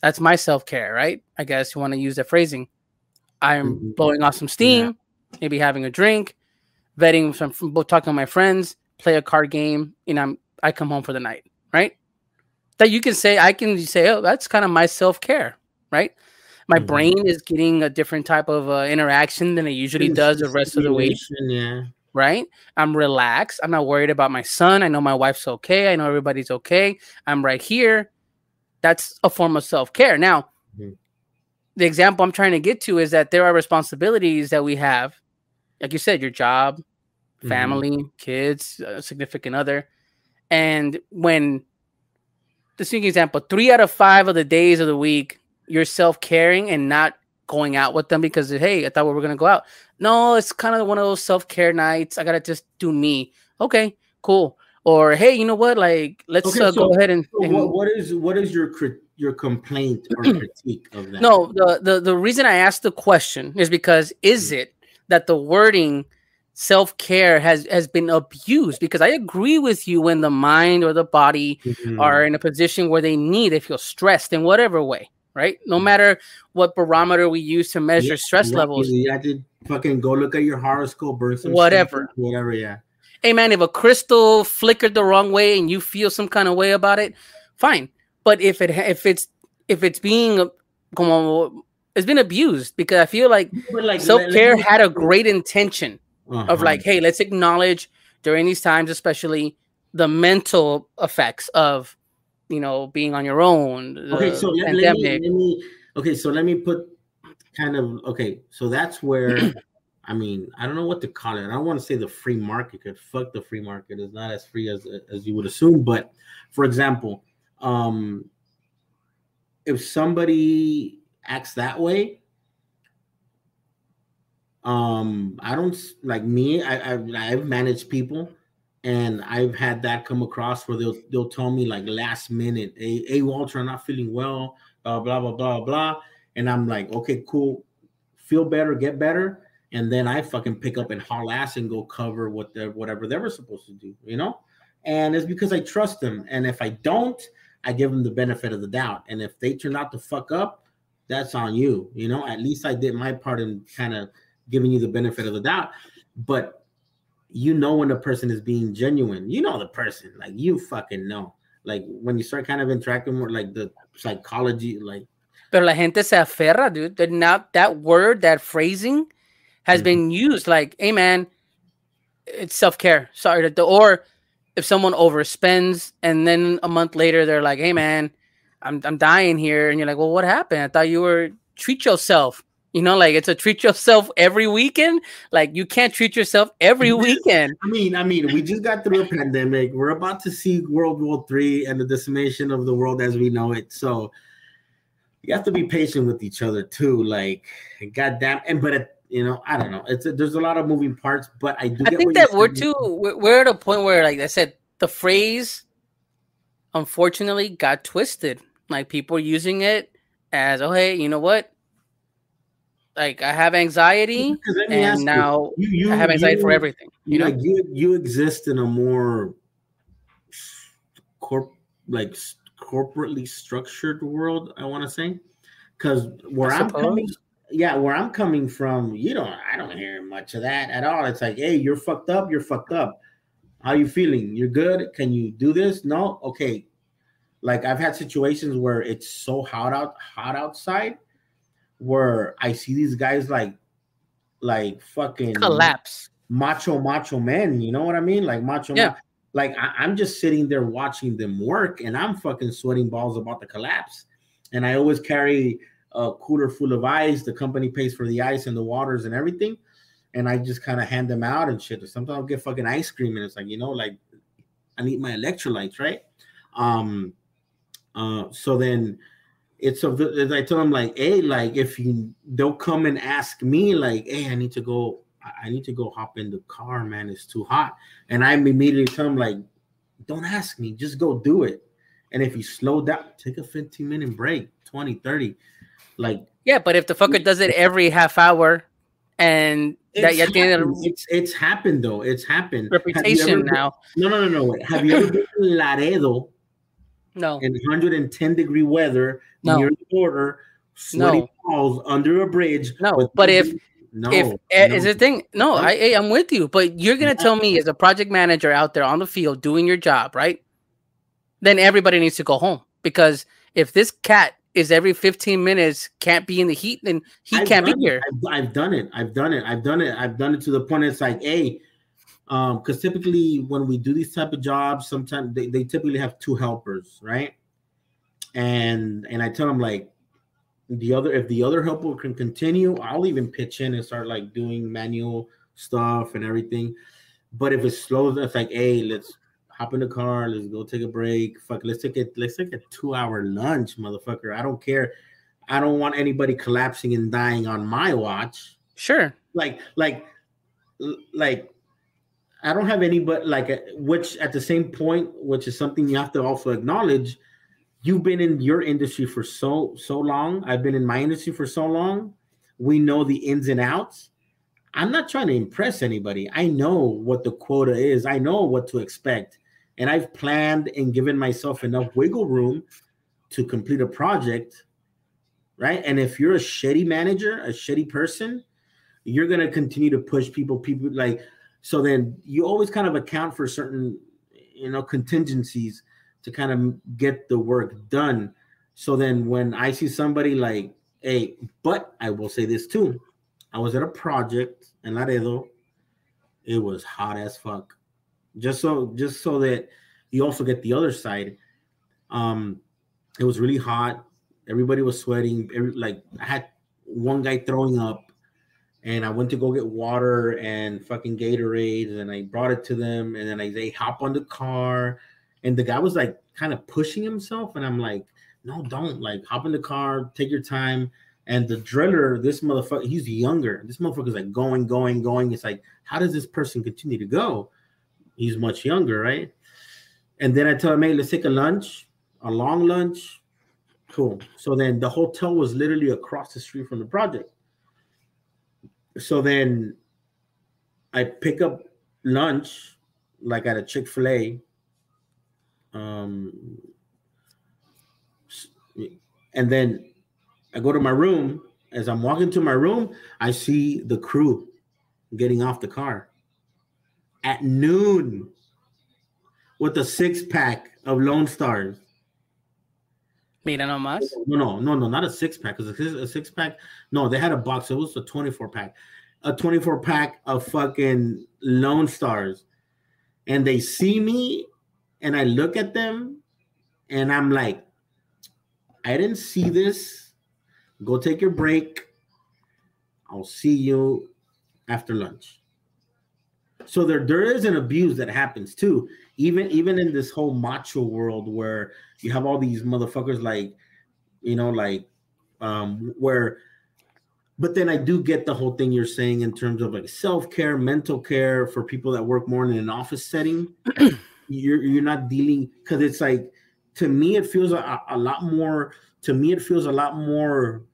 That's my self-care, right? I guess you want to use that phrasing. I'm mm-hmm. blowing off some steam, yeah. maybe having a drink, vetting some talking to my friends, play a card game, and I'm I come home for the night right? That you can say, I can say, oh, that's kind of my self care, right? My mm-hmm. brain is getting a different type of uh, interaction than it usually does the rest of the week. Yeah. Right. I'm relaxed. I'm not worried about my son. I know my wife's okay. I know everybody's okay. I'm right here. That's a form of self care. Now. The example I'm trying to get to is that there are responsibilities that we have, like you said, your job, mm-hmm. family, mm-hmm. kids, a significant other and when the speaking example, three out of five of the days of the week, you're self caring and not going out with them because hey, I thought we were gonna go out. No, it's kind of one of those self care nights. I gotta just do me. Okay, cool. Or hey, you know what? Like, let's okay, uh, so, go ahead and, and what, what is what is your your complaint or critique of that? No, the, the the reason I asked the question is because is mm. it that the wording self-care has has been abused because i agree with you when the mind or the body mm-hmm. are in a position where they need they feel stressed in whatever way right no mm-hmm. matter what barometer we use to measure yeah, stress levels you have to fucking go look at your horoscope burn some whatever whatever yeah hey man if a crystal flickered the wrong way and you feel some kind of way about it fine but if it if it's if it's being como it's been abused because i feel like, like self-care had a great intention uh-huh. of like, hey, let's acknowledge during these times, especially the mental effects of you know being on your own. Okay, so let, let, me, let me okay, so let me put kind of okay, so that's where I mean, I don't know what to call it. I don't want to say the free market because fuck the free market. is not as free as as you would assume. But for example, um, if somebody acts that way, um i don't like me i, I i've managed people and i've had that come across where they'll they'll tell me like last minute hey, hey walter i'm not feeling well uh, blah blah blah blah and i'm like okay cool. Feel better get better and then i fucking pick up and haul ass and go cover what they whatever they were supposed to do you know? And it's because i trust them and if i don't i give them the benefit of the doubt and if they turn out to fuck up that's on you you know at least i did my part in kind of giving you the benefit of the doubt, but you know when a person is being genuine. You know the person, like you fucking know. Like when you start kind of interacting more, like the psychology, like Pero la gente se aferra, dude. They're not that word, that phrasing has mm-hmm. been used like, hey man, it's self-care. Sorry to the or if someone overspends and then a month later they're like, hey man, I'm I'm dying here, and you're like, well, what happened? I thought you were treat yourself. You know, like it's a treat yourself every weekend. Like you can't treat yourself every weekend. I mean, I mean, we just got through a pandemic. We're about to see World War Three and the decimation of the world as we know it. So you have to be patient with each other too. Like, goddamn, and but it, you know, I don't know. It's a, there's a lot of moving parts, but I do. I think that we're too. We're at a point where, like I said, the phrase unfortunately got twisted. Like people using it as, oh hey, you know what? Like I have anxiety, and now you, you, I have anxiety you, for everything. You know, like you you exist in a more corp like corporately structured world. I want to say, because where I am coming, yeah, where I'm coming from, you don't, I don't hear much of that at all. It's like, hey, you're fucked up. You're fucked up. How you feeling? You're good. Can you do this? No. Okay. Like I've had situations where it's so hot out, hot outside, where I see these guys like, like fucking collapse, macho, macho men. You know what I mean? Like macho. Yeah. like I, am just sitting there watching them work, and I'm fucking sweating balls about the collapse. And I always carry a cooler full of ice. The company pays for the ice and the waters and everything. And I just kind of hand them out and shit. Sometimes I'll get fucking ice cream, and it's like, you know, like I need my electrolytes, right? Um, uh, so then it's of the I tell them like, hey, like if you they'll come and ask me, like, hey, I need to go, I need to go hop in the car, man. It's too hot. And I immediately tell them, like, don't ask me, just go do it. And if you slow down, take a 15 minute break, 20, 30. Like yeah, but if the fucker does it every half hour and that it's, happened. it's it's happened though. It's happened. Reputation now. no, no, no, no. Wait. Have you ever been to Laredo? No. In 110 degree weather no. near the border, sweaty no. balls under a bridge. No, but if no, if eh, no. is the thing, no, I I'm with you, but you're gonna tell me as a project manager out there on the field doing your job, right? Then everybody needs to go home because if this cat is every 15 minutes can't be in the heat, then he I've can't be here. I've, I've, done it. I've done it. I've done it. I've done it to the point it's like, hey, um, because typically when we do these type of jobs, sometimes they, they typically have two helpers, right? And and I tell them like the other if the other helper can continue, I'll even pitch in and start like doing manual stuff and everything. But if it's slow, it's like, hey, let's hop in the car, let's go take a break. Fuck, let's take it, let's take a two hour lunch, motherfucker. I don't care. I don't want anybody collapsing and dying on my watch. Sure. Like, like, like, I don't have any but like, which at the same point, which is something you have to also acknowledge. You've been in your industry for so so long. I've been in my industry for so long. We know the ins and outs. I'm not trying to impress anybody. I know what the quota is. I know what to expect and I've planned and given myself enough wiggle room to complete a project, right? And if you're a shitty manager, a shitty person, you're gonna continue to push people. People like so. Then you always kind of account for certain, you know, contingencies to kind of get the work done. So then when I see somebody like, hey, but I will say this too. I was at a project in Laredo. It was hot as fuck just so just so that you also get the other side. Um, it was really hot. Everybody was sweating. Every, like I had one guy throwing up, and I went to go get water and fucking Gatorade, and I brought it to them, and then I they hop on the car, and the guy was like kind of pushing himself, and I'm like, no, don't like hop in the car, take your time. And the driller, this motherfucker, he's younger. This motherfucker's like going, going, going. It's like, how does this person continue to go? He's much younger, right? And then I tell him, hey, let's take a lunch, a long lunch. Cool. So then the hotel was literally across the street from the project. So then I pick up lunch like at a Chick fil A. Um, and then I go to my room. As I'm walking to my room, I see the crew getting off the car at noon with a six pack of Lone Stars. Mira nomás. No, no, no, no, not a six pack. Because a six pack, no, they had a box. It was a 24 pack. A 24 pack of fucking Lone Stars. And they see me and I look at them and I'm like, I didn't see this. Go take your break. I'll see you after lunch. So there, there is an abuse that happens too. Even even in this whole macho world where you have all these motherfuckers like, you know, like um where but then I do get the whole thing you're saying in terms of like self-care, mental care for people that work more in an office setting. you're you're not dealing because it's like to me it feels a, a lot more to me it feels a lot more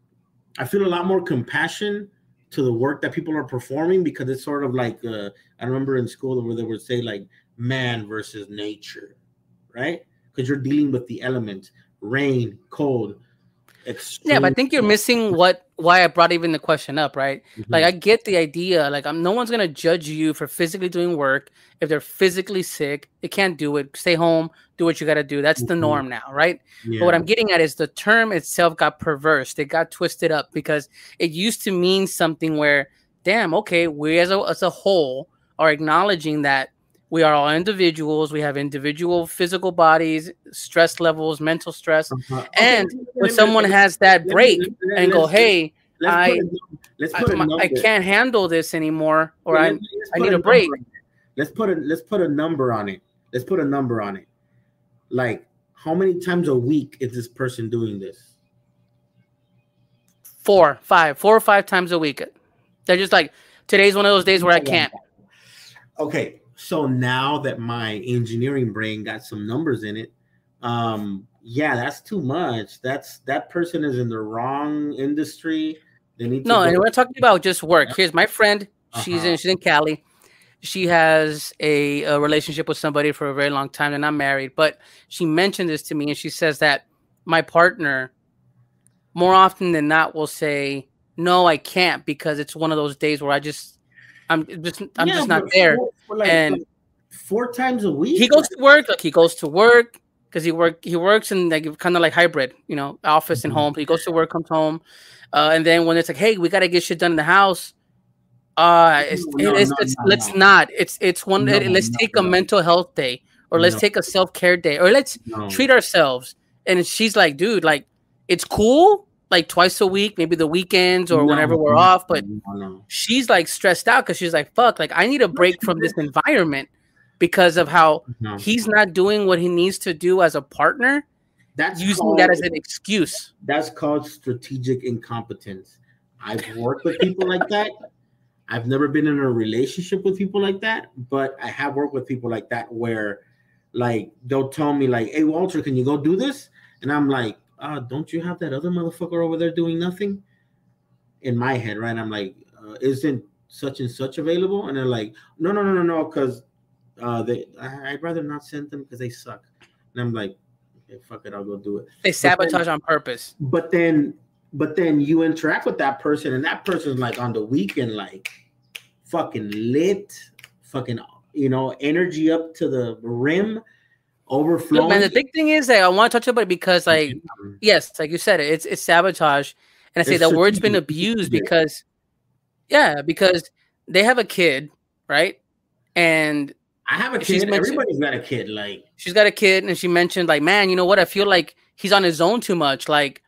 I feel a lot more compassion to the work that people are performing because it's sort of like uh, I remember in school where they would say like man versus nature, right? Because you're dealing with the elements, rain, cold. Yeah, but I think you're missing what why I brought even the question up, right? Mm-hmm. Like I get the idea. Like I'm no one's gonna judge you for physically doing work if they're physically sick. They can't do it. Stay home, do what you gotta do. That's mm-hmm. the norm now, right? Yeah. But what I'm getting at is the term itself got perverse. It got twisted up because it used to mean something where, damn, okay, we as a as a whole are acknowledging that we are all individuals. We have individual physical bodies, stress levels, mental stress. Uh-huh. And okay. when someone has that break and go, hey, I, I, I, can't handle this anymore, or I, I need a, a break. Let's put a let's put a number on it. Let's put a number on it. Like how many times a week is this person doing this? Four, five, four or five times a week. They're just like today's one of those days where I can't. Okay, so now that my engineering brain got some numbers in it, um, yeah, that's too much. That's that person is in the wrong industry. They need no, and we're talking about just work. Here's my friend. She's uh-huh. in she's in Cali. She has a, a relationship with somebody for a very long time. They're not married, but she mentioned this to me, and she says that my partner, more often than not, will say, "No, I can't," because it's one of those days where I just I'm just I'm yeah, just not there. For, like, and like four times a week. He goes to work. Like he goes to work because he work he works in like kind of like hybrid, you know, office mm-hmm. and home. He goes to work, comes home, uh, and then when it's like, hey, we gotta get shit done in the house. Uh, it's, no, it's, no, it's no, let's not. It's it's one. let's take a mental health day, or let's take a self care day, or let's treat ourselves. And she's like, dude, like it's cool like twice a week, maybe the weekends or no, whenever we're no, off. But no, she's like stressed out because she's like, fuck, like I need a break from this environment because of how he's not doing what he needs to do as a partner. That's using called, that as an excuse. That's called strategic incompetence. I've worked with people like that. I've never been in a relationship with people like that, but I have worked with people like that where like they'll tell me like, "Hey Walter, can you go do this?" And I'm like, uh, don't you have that other motherfucker over there doing nothing? In my head, right? I'm like, uh, isn't such and such available? And they're like, no, no, no, no, no, because uh, they, I, would rather not send them because they suck. And I'm like, okay, fuck it, I'll go do it. They sabotage then, on purpose. But then, but then you interact with that person, and that person's like on the weekend, like fucking lit, fucking, you know, energy up to the rim overflowing. and the big thing is that I want to talk touch about it because, like, yes, like you said, it's it's sabotage, and I say that word's been abused because, yeah, because they have a kid, right? And I have a kid. Everybody's got a kid. Like she's got a kid, and she mentioned, like, man, you know what? I feel like he's on his own too much. Like,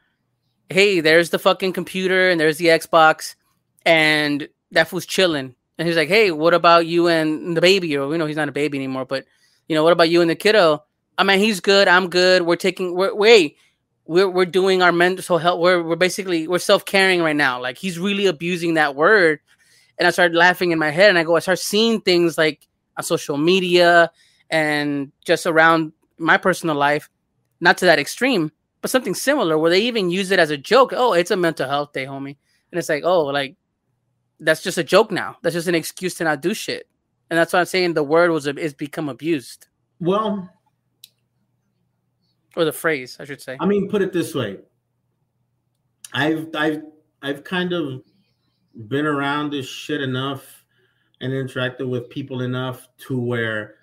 hey, there's the fucking computer, and there's the Xbox, and that fool's chilling. And he's like, hey, what about you and the baby? Or you know, he's not a baby anymore, but you know, what about you and the kiddo? I mean, he's good. I'm good. We're taking. We're wait. We're we're doing our mental health. We're we're basically we're self caring right now. Like he's really abusing that word, and I started laughing in my head. And I go, I start seeing things like on social media and just around my personal life, not to that extreme, but something similar where they even use it as a joke. Oh, it's a mental health day, homie, and it's like, oh, like that's just a joke now. That's just an excuse to not do shit, and that's why I'm saying the word was is become abused. Well, or the phrase, I should say. I mean, put it this way: I've I've I've kind of been around this shit enough and interacted with people enough to where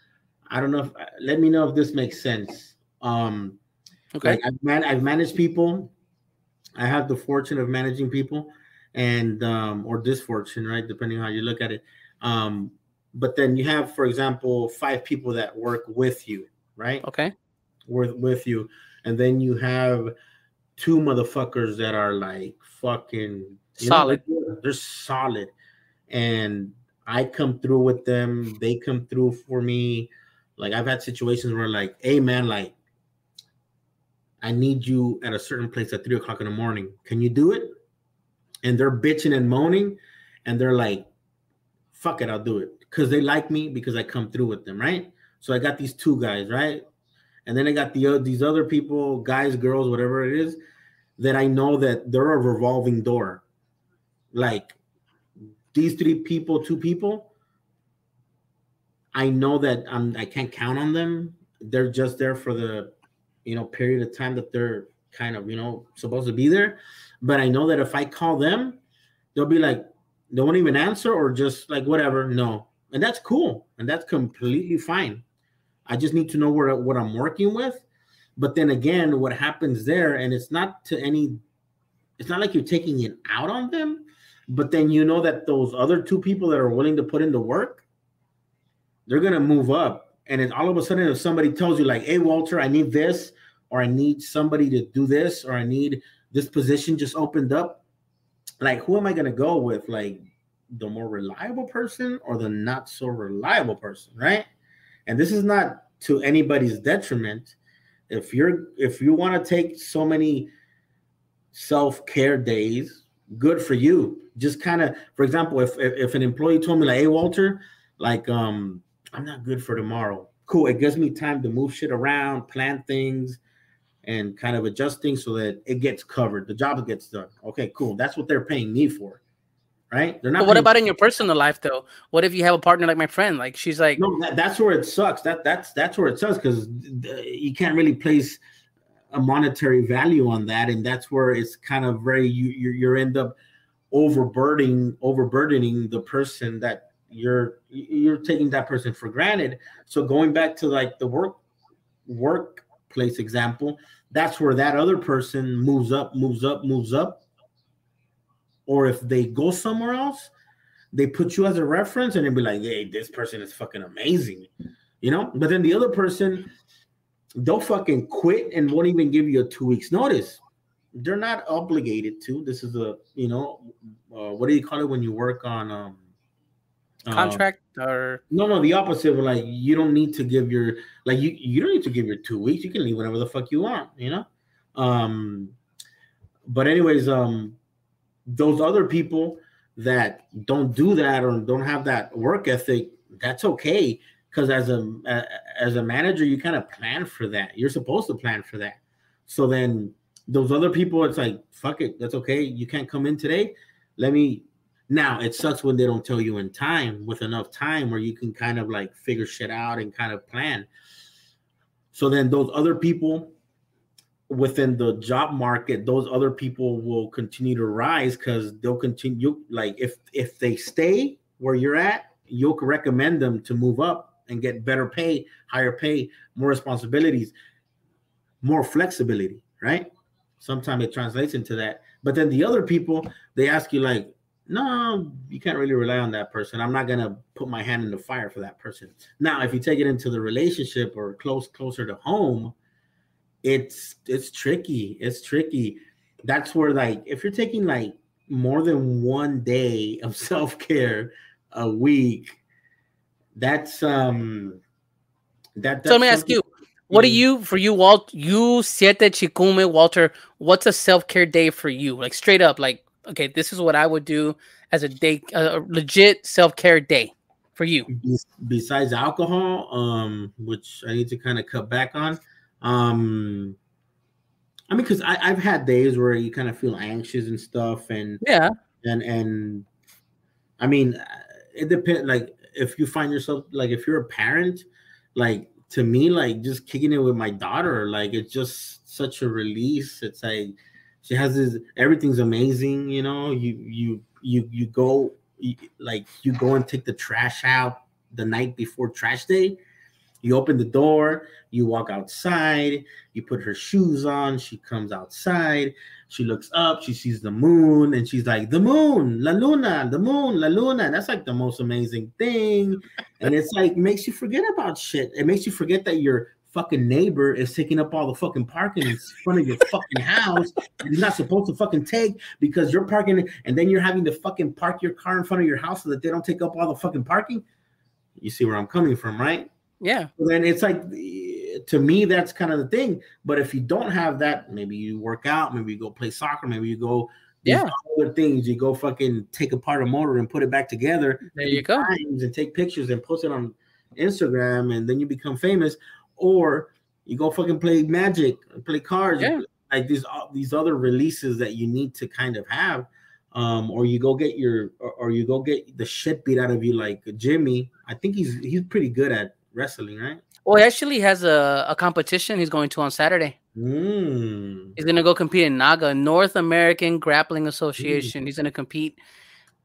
I don't know if let me know if this makes sense. Um Okay. Like I've, man- I've managed people. I have the fortune of managing people, and um, or disfortune, right? Depending on how you look at it. Um, but then you have, for example, five people that work with you, right? Okay. With with you, and then you have two motherfuckers that are like fucking you know, Solid. they're, they're solid, and I come through with them. They come through for me. Like I've had situations where, like, hey man, like I need you at a certain place at three o'clock in the morning. Can you do it? And they're bitching and moaning, and they're like, fuck it, I'll do it. Because they like me because I come through with them, right? So I got these two guys, right? And then I got the o- these other people, guys, girls, whatever it is, that I know that they're a revolving door. Like these three people, two people, I know that I'm I can't count on them. They're just there for the you know period of time that they're kind of you know supposed to be there. But I know that if I call them, they'll be like they won't even answer or just like whatever. No, and that's cool and that's completely fine. I just need to know where what I'm working with. But then again, what happens there, and it's not to any, it's not like you're taking it out on them, but then you know that those other two people that are willing to put in the work, they're gonna move up. And then all of a sudden, if somebody tells you, like, hey, Walter, I need this, or I need somebody to do this, or I need this position just opened up, like, who am I gonna go with? Like the more reliable person or the not so reliable person, right? And this is not to anybody's detriment. If you're if you want to take so many self-care days, good for you. Just kind of, for example, if, if if an employee told me like, "Hey, Walter, like, um, I'm not good for tomorrow." Cool. It gives me time to move shit around, plan things, and kind of adjust things so that it gets covered. The job gets done. Okay, cool. That's what they're paying me for, right? They're not. But what about in your personal life though? What if you have a partner like my friend? Like she's like, no, that, that's where it sucks. That that's that's where it sucks because you can't really place a monetary value on that, and that's where it's kind of very you you you end up overburdening overburdening the person that you're you're taking that person for granted. So going back to like the work workplace example, that's where that other person moves up, moves up, moves up. Or if they go somewhere else, they put you as a reference and they'd be like, hey, this person is fucking amazing, you know? But then the other person, they'll fucking quit and won't even give you a two weeks notice. They're not obligated to. This is a, you know, uh, what do you call it when you work on um uh, contract or no, no, the opposite. Like, you don't need to give your like you you don't need to give your two weeks. You can leave whenever the fuck you want, you know. Um, but anyways, um, those other people that don't do that or don't have that work ethic, that's okay. Because as a as a manager, you kind of plan for that. You're supposed to plan for that. So then those other people, it's like fuck it, that's okay. You can't come in today. Let me. Now it sucks when they don't tell you in time with enough time where you can kind of like figure shit out and kind of plan. So then those other people within the job market, those other people will continue to rise because they'll continue like if if they stay where you're at, you'll recommend them to move up and get better pay, higher pay, more responsibilities, more flexibility, right? Sometimes it translates into that. But then the other people, they ask you like, no, you can't really rely on that person. I'm not gonna put my hand in the fire for that person. Now, if you take it into the relationship or close closer to home, it's it's tricky. It's tricky. That's where like if you're taking like more than one day of self-care a week, that's um that so let me ask you, what do Mhm. you for you, Walt? You siete chikume, Walter. What's a self care day for you? Like straight up, like okay, this is what I would do as a day, a legit self care day for you. Bes- besides alcohol, um, which I need to kind of cut back on. Um, I mean, because I've had days where you kind of feel anxious and stuff, and Yeah, and and I mean, it depends. Like if you find yourself like if you're a parent, like to me, like just kicking it with my daughter, like it's just such a release. It's like she has this everything's amazing, you know. You you you you go you, like you go and take the trash out the night before trash day, You open the door, you walk outside, you put her shoes on, she comes outside, she looks up, she sees the moon, and she's like, The moon, La Luna, the moon, La Luna. That's like the most amazing thing. And it's like makes you forget about shit. It makes you forget that your fucking neighbor is taking up all the fucking parking in front of your fucking house. He's not supposed to fucking take because you're parking, and then you're having to fucking park your car in front of your house so that they don't take up all the fucking parking. You see where I'm coming from, right? Yeah. Then it's like to me that's kind of the thing. But if you don't have that, maybe you work out, maybe you go play soccer, maybe you go yeah other things. You go fucking take apart a motor and put it back together. There you go. And take pictures and post it on Instagram, and then you become famous. Or you go fucking play Magic, play cards, yeah. like these uh, these other releases that you need to kind of have. Um, or you go get your, or, or you go get the shit beat out of you, like Jimmy. I think he's he's pretty good at wrestling, right? Well, he actually has a, a competition he's going to on Saturday. Mm. He's going to go compete in NAGA, North American Grappling Association. Mm. He's going to compete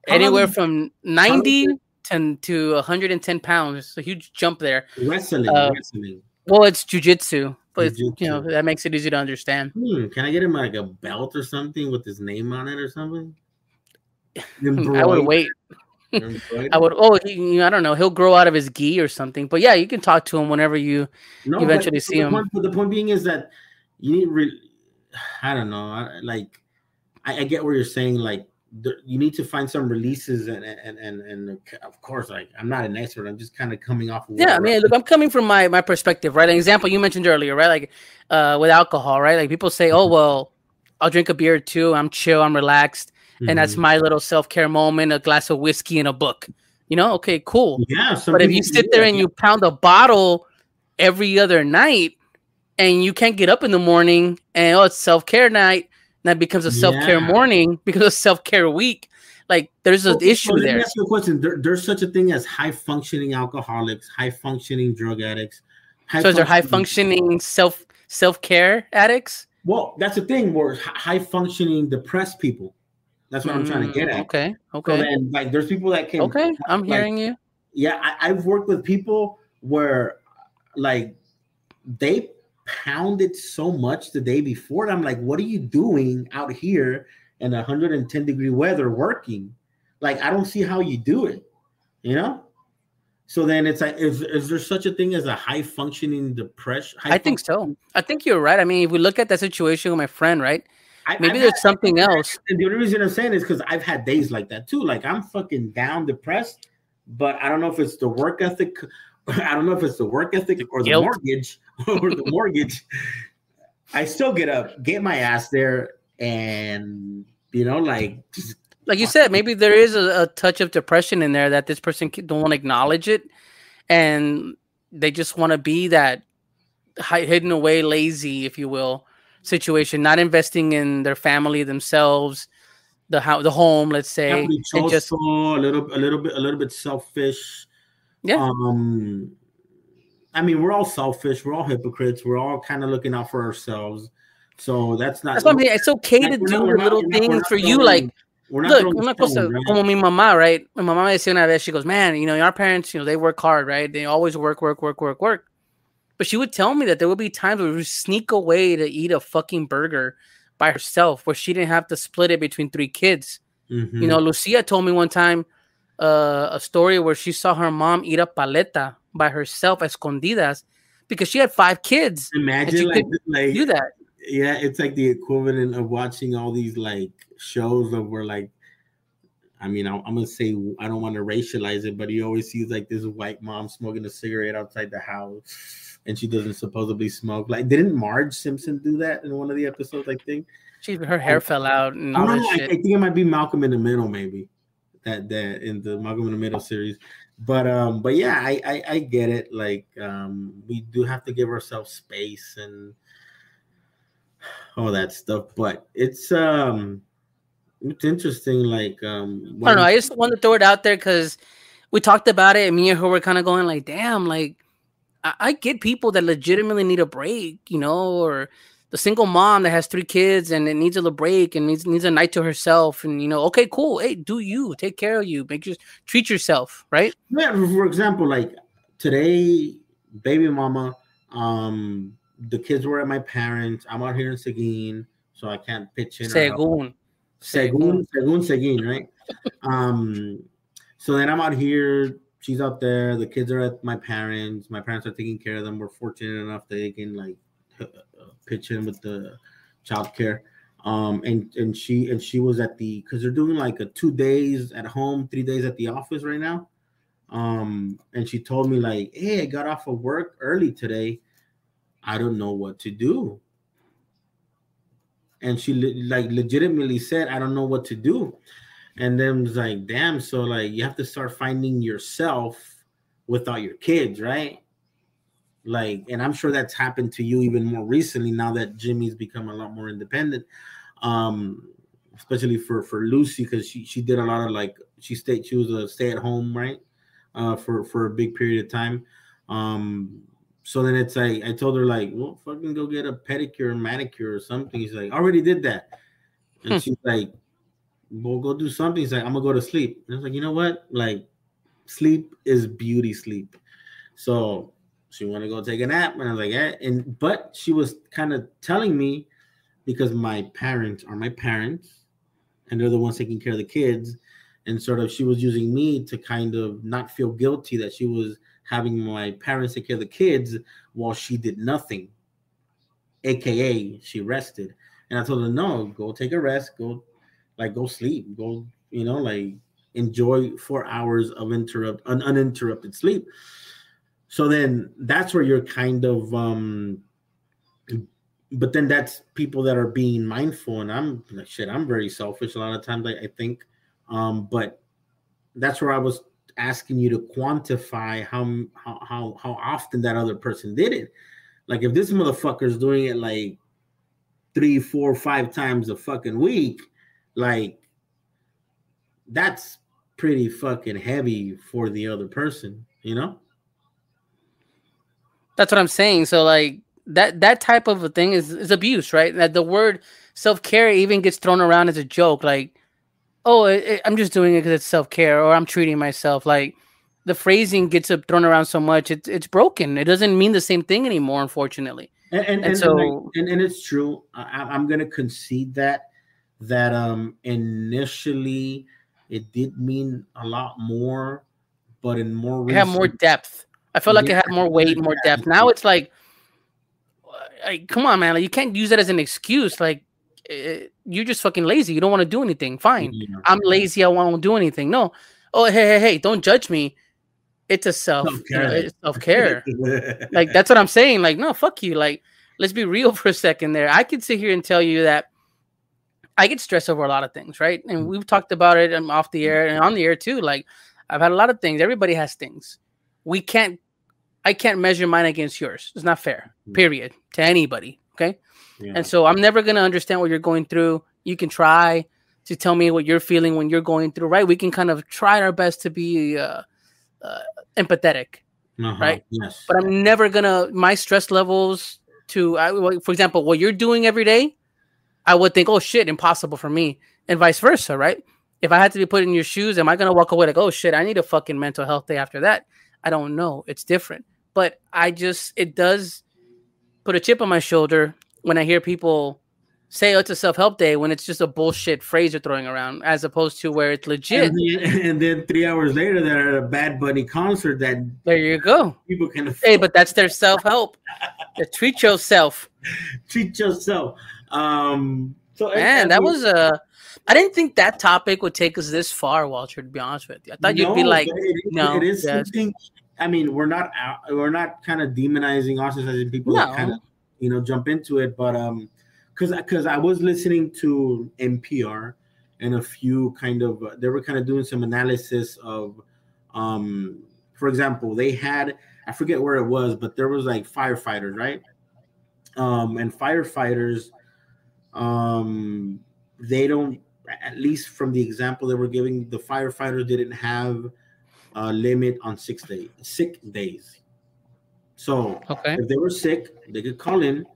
how anywhere long, from 90 to, to 110 pounds. It's a huge jump there. Wrestling, uh, wrestling. Well, it's jujitsu, but jiu-jitsu. you know that makes it easy to understand. Hmm. Can I get him like a belt or something with his name on it or something? I would wait. I would. Oh, he, I don't know. He'll grow out of his gi or something. But yeah, you can talk to him whenever you no, eventually see him. Point, but the point being is that you need. Re- I don't know. I, like, I, I, get where you're saying. Like, the, you need to find some releases, and and and and of course, like I'm not an expert. I'm just kind of coming off. Of yeah, I mean, look, I'm coming from my my perspective, right? An example you mentioned earlier, right? Like, uh, with alcohol, right? Like people say, oh well, I'll drink a beer or two. I'm chill. I'm relaxed mm-hmm. and that's mm-hmm. my little self care moment. A glass of whiskey and a book. You know, okay, cool. Yeah. But if you sit there and you pound a bottle every other night, and you can't get up in the morning, and oh, it's self care night, that becomes a self care yeah. morning because of self care week. Like there's an okay, issue so there. Ask you a question. There, there's such a thing as high functioning alcoholics, high functioning drug addicts. High so is there high functioning self self care addicts? Well, that's the thing. Where high functioning depressed people. That's what mm, I'm trying to get at. Mm, okay. Okay. So then, like, there's people that can. Okay, I'm like, hearing you. Yeah, I, I've worked with people where, like, they pounded so much the day before. And I'm like, what are you doing out here in 110 degree weather working? Like, I don't see how you do it. You know. So then it's like, is, is there such a thing as a high functioning depression? High I think so. I think you're right. I mean, if we look at that situation with my friend, right? Maybe I've there's had, something else. And the only reason I'm saying is because I've had days like that too. Like I'm fucking down, depressed, but I don't know if it's the work ethic. I don't know if it's the work ethic or the Guilt. mortgage or the mortgage. I still get up, get my ass there, and you know, like just like you said, maybe there is a, a touch of depression in there that this person don't want to acknowledge it, and they just want to be that hidden away, lazy, if you will, situation, not investing in their family themselves, the how the home, let's say, and just a little a little bit a little bit selfish. Yeah. Um, I mean, we're all selfish. We're all hypocrites. We're all kind of looking out for ourselves. So that's not. That's what I mean. It's okay to do the little not, things for you, like. Look, I'm una cosa, right? como mi mamá, right? My mamá decía una vez, she goes, man, you know, our parents, you know, they work hard, right? They always work, work, work, work, work. But she would tell me that there would be times where we would sneak away to eat a fucking burger by herself, where she didn't have to split it between three kids. Mm-hmm. You know, Lucia told me one time uh, a story where she saw her mom eat a paleta by herself, escondidas, because she had five kids. Imagine like, like do that. Yeah, it's like the equivalent of watching all these like shows of where like I mean, I'm, I'm, gonna say I don't want to racialize it, but he always sees like this white mom smoking a cigarette outside the house, and she doesn't supposedly smoke. Like, didn't Marge Simpson do that in one of the episodes? I think she her hair fell out and all shit. I, I think it might be Malcolm in the Middle, maybe that that in the Malcolm in the Middle series. But um, but yeah, I I, I get it. Like um, we do have to give ourselves space and all that stuff. But it's um it's interesting. Like, um, I don't know. I just want to throw it out there because we talked about it, and me and her were kind of going like, "Damn!" Like, I-, I get people that legitimately need a break, you know, or the single mom that has three kids and it needs a little break and needs needs a night to herself, and you know, okay, cool. Hey, do you take care of you? Make sure treat yourself, right? Yeah. For example, like today, baby mama. Um, the kids were at my parents. I'm out here in Seguin, so I can't pitch in. Según. Según, Según, Seguin, right? um, so then I'm out here. She's out there. The kids are at my parents. My parents are taking care of them. We're fortunate enough that they can like pitch in with the child care. Um, and and she and she was at the because they're doing like a two days at home, three days at the office right now. Um, and she told me like, hey, I got off of work early today. I don't know what to do. And she like legitimately said, I don't know what to do. And then was like, damn, so like you have to start finding yourself without your kids, right? Like, and I'm sure that's happened to you even more recently now that Jimmy's become a lot more independent. Um, especially for for Lucy, because she she did a lot of like she stayed, she was a stay-at-home, right? Uh for for a big period of time. Um so then it's like I told her like, well, fucking go get a pedicure, manicure, or something. she's like, already did that, and hmm. she's like, well, go do something. He's like, I'm gonna go to sleep. And I was like, you know what? Like, sleep is beauty sleep. So she wanted to go take a nap, and I was like, yeah. And but she was kind of telling me because my parents are my parents, and they're the ones taking care of the kids, and sort of she was using me to kind of not feel guilty that she was having my parents take care of the kids while she did nothing, aka she rested. And I told her, no, go take a rest, go like go sleep, go, you know, like enjoy four hours of interrupt un- uninterrupted sleep. So then that's where you're kind of um but then that's people that are being mindful and I'm like shit, I'm very selfish a lot of times I, I think. Um, but that's where I was asking you to quantify how how how how often that other person did it. Like if this motherfucker's doing it like three, four, five times a fucking week, like that's pretty fucking heavy for the other person, you know? That's what I'm saying. So like that that type of a thing is, is abuse, right? That the word self-care even gets thrown around as a joke. Like oh, it, it, I'm just doing it because it's self care or I'm treating myself. Like the phrasing gets thrown around so much, it's it's broken. It doesn't mean the same thing anymore, unfortunately. And, and, and, and so, and, and, it's true. I, I'm going to concede that that um initially it did mean a lot more, but in more recent, it had more depth. I felt like it had more weight, more depth. Now it's like, like come on, man! Like, you can't use that as an excuse. Like Eh, you're just fucking lazy. You don't want to do anything. Fine. Yeah. I'm lazy. I won't do anything. No. Oh, hey, hey, hey, don't judge me. It's a self, self care. like that's what I'm saying. Like, no, fuck you. Like, let's be real for a second there. I could sit here and tell you that I get stressed over a lot of things, right? And we've talked about it um, off the air and on the air too. Like, I've had a lot of things. Everybody has things. We can't. I can't measure mine against yours. It's not fair. Mm. Period. To anybody. Okay. And so I'm never gonna understand what you're going through. You can try to tell me what you're feeling when you're going through, right? We can kind of try our best to be uh, uh, empathetic, uh-huh. right? Yes. But I'm never gonna my stress levels to, I, for example, what you're doing every day. I would think, oh shit, impossible for me, and vice versa, right? If I had to be put in your shoes, am I gonna walk away like, oh shit, I need a fucking mental health day after that? I don't know. It's different, but I just it does put a chip on my shoulder when I hear people say oh, it's a self help day when it's just a bullshit phrase you're throwing around, as opposed to where it's legit. And then, and then three hours later, they're at a Bad Bunny concert. That there you go. People can. Afford. Hey, but that's their self help. treat yourself. Treat yourself. Um. So man, that was a. I didn't think that topic would take us this far, Walter. To be honest with you, I thought no, you'd be like, it is, no, it is yes. something. I mean, we're not out, we're not kind of demonizing, ostracizing people no. that kind of you know jump into it but um because because i was listening to npr and a few kind of uh, they were kind of doing some analysis of um for example they had i forget where it was but there was like firefighters right um and firefighters um they don't at least from the example they were giving the firefighters didn't have a limit on six days sick days so okay. if they were sick, they could call in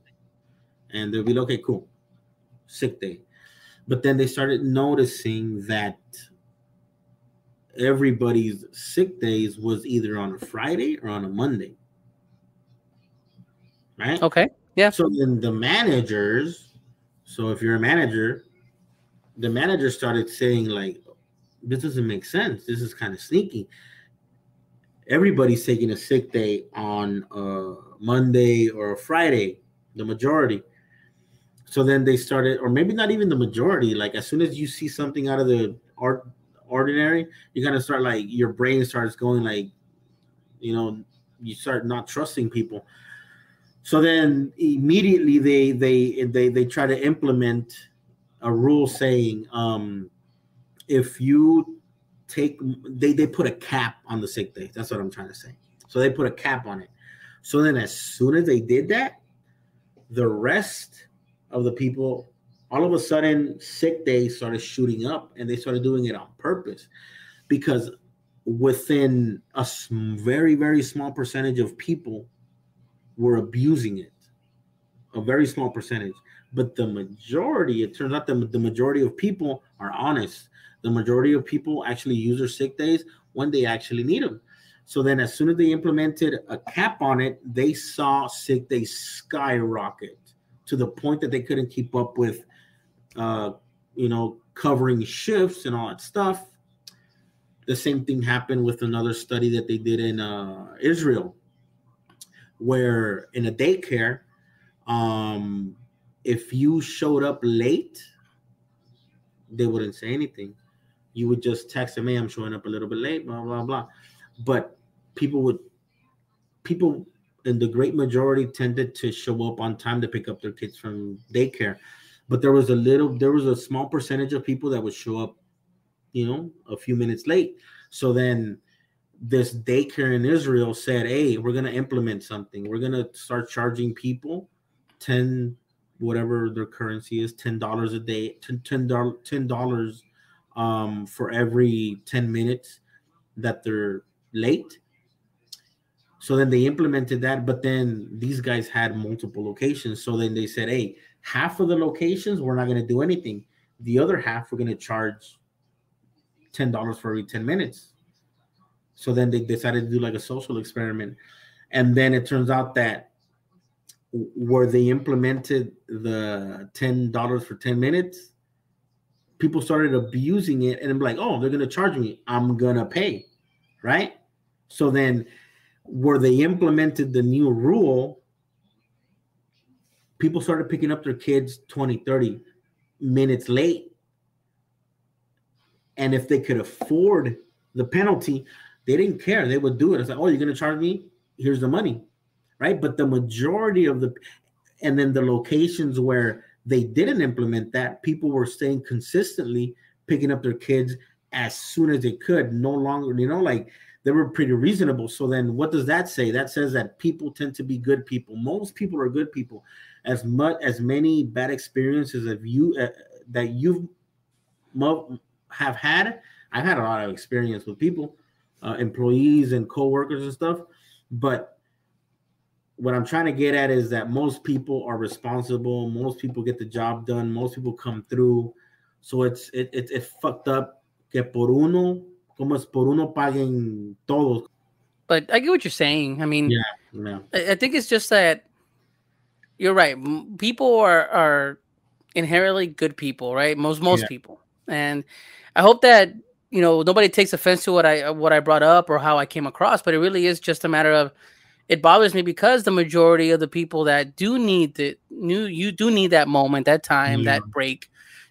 and they'll be like, okay, cool, sick day. But then they started noticing that everybody's sick days was either on a Friday or on a Monday. right? Okay. Yeah. So then the managers, so if you're a manager, the manager started saying like, this doesn't make sense. This is kind of sneaky. Everybody's taking a sick day on a Monday or a Friday, the majority. So then they started, or maybe not even the majority. Like as soon as you see something out of the art ordinary, you kind of start like your brain starts going like, you know, you start not trusting people. So then immediately they they they they try to implement a rule saying um, if you take they they put a cap on the sick days. That's what I'm trying to say. So they put a cap on it. So then as soon as they did that, the rest of the people all of a sudden sick days started shooting up and they started doing it on purpose because within a very very small percentage of people were abusing it a very small percentage. But the majority it turns out that the majority of people are honest. The majority of people actually use their sick days when they actually need them so then as soon as they implemented a cap on it they saw sick days skyrocket to the point that they couldn't keep up with uh you know covering shifts and all that stuff. The same thing happened with another study that they did in uh, israel where in a daycare um if you showed up late, they wouldn't say anything. You would just text them, "Hey, I'm showing up a little bit late," blah blah blah. But people would, people in the great majority tended to show up on time to pick up their kids from daycare. But there was a little, there was a small percentage of people that would show up, you know, a few minutes late. So then this daycare in Israel said, "Hey, we're going to implement something. We're going to start charging people 10 whatever their currency is, ten dollars a day, ten dollars um, for every ten minutes that they're late. So then they implemented that, but then these guys had multiple locations. So then they said, "Hey, half of the locations we're not going to do anything. The other half we're going to charge ten dollars for every ten minutes." So then they decided to do like a social experiment, and then it turns out that where they implemented the ten dollars for ten minutes, people started abusing it, and I'm like, oh, they're gonna charge me. I'm gonna pay, right? So then, where they implemented the new rule, people started picking up their kids 20, 30 minutes late. And if they could afford the penalty, they didn't care. They would do it. It's like, oh, you're gonna charge me? Here's the money right? But the majority of the, and then the locations where they didn't implement that, people were staying consistently picking up their kids as soon as they could, no longer, you know, like they were pretty reasonable. So then what does that say? That says that people tend to be good people. Most people are good people. As much as many bad experiences of you uh, that you have had, I've had a lot of experience with people, uh, employees and coworkers and stuff, but what I'm trying to get at is that most people are responsible. Most people get the job done. Most people come through. So it's it, it, it fucked up que por uno, como es por uno paguen todos. But I get what you're saying. I mean, yeah, yeah. I, I think it's just that you're right. People are are inherently good people, right? Most most yeah. people, and I hope that you know nobody takes offense to what I what I brought up or how I came across. But it really is just a matter of it bothers me because the majority of the people that do need the new you do need that moment that time yeah. that break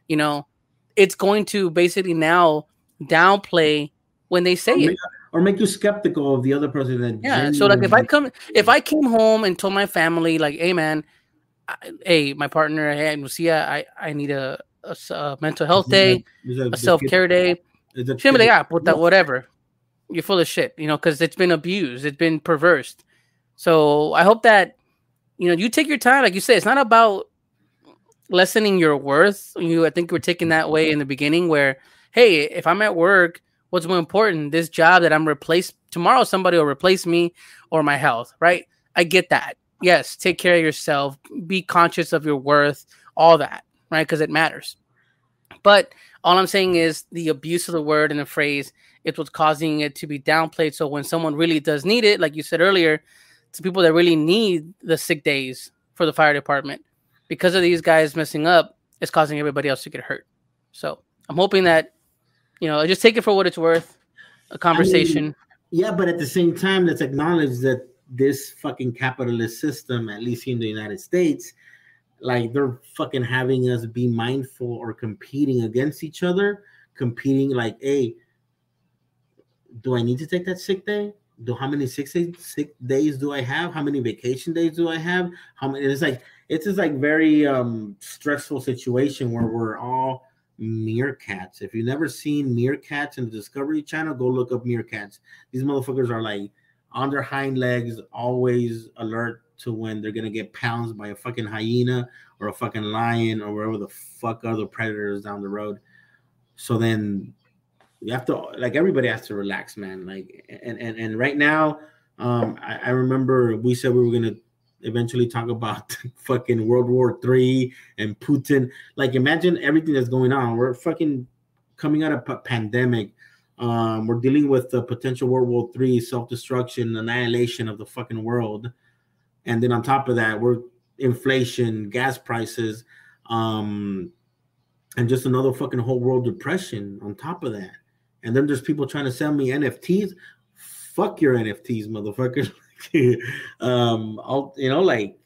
you know it's going to basically now downplay when they say or it make, or make you skeptical of the other person that yeah so like if i come if i came home and told my family like hey man I, hey my partner hey lucia i i need a, a, a mental health day a, a self-care day she'll be like ah put that whatever you're full of shit you know because it's been abused it's been perversed so I hope that you know you take your time, like you say. It's not about lessening your worth. You, I think we're taking that way in the beginning, where hey, if I'm at work, what's more important? This job that I'm replaced tomorrow, somebody will replace me or my health, right? I get that. Yes, take care of yourself. Be conscious of your worth. All that, right? Because it matters. But all I'm saying is the abuse of the word and the phrase. It's what's causing it to be downplayed. So when someone really does need it, like you said earlier, to people that really need the sick days for the fire department because of these guys messing up. It's causing everybody else to get hurt. So I'm hoping that you know, just take it for what it's worth. A conversation. I mean, yeah, but at the same time, let's acknowledge that this fucking capitalist system, at least in the United States, like they're fucking having us be mindful or competing against each other, competing like, hey, do I need to take that sick day? Do how many sick days, sick days do I have? How many vacation days do I have? How many? It's like it's just like very um stressful situation where we're all meerkats. If you've never seen meerkats in the Discovery Channel, go look up meerkats. These motherfuckers are like on their hind legs, always alert to when they're gonna get pounced by a fucking hyena or a fucking lion or wherever the fuck other predators down the road. So then you have to like everybody has to relax, man. Like and and, and right now, um, I, I remember we said we were gonna eventually talk about fucking World War Three and Putin. Like, imagine everything that's going on. We're fucking coming out of a pandemic. Um, we're dealing with the potential World War Three, self destruction, annihilation of the fucking world, and then on top of that, we're inflation, gas prices, um, and just another fucking whole world depression on top of that. And then there's people trying to sell me NFTs. Fuck your NFTs, motherfuckers. um, I'll, you know, like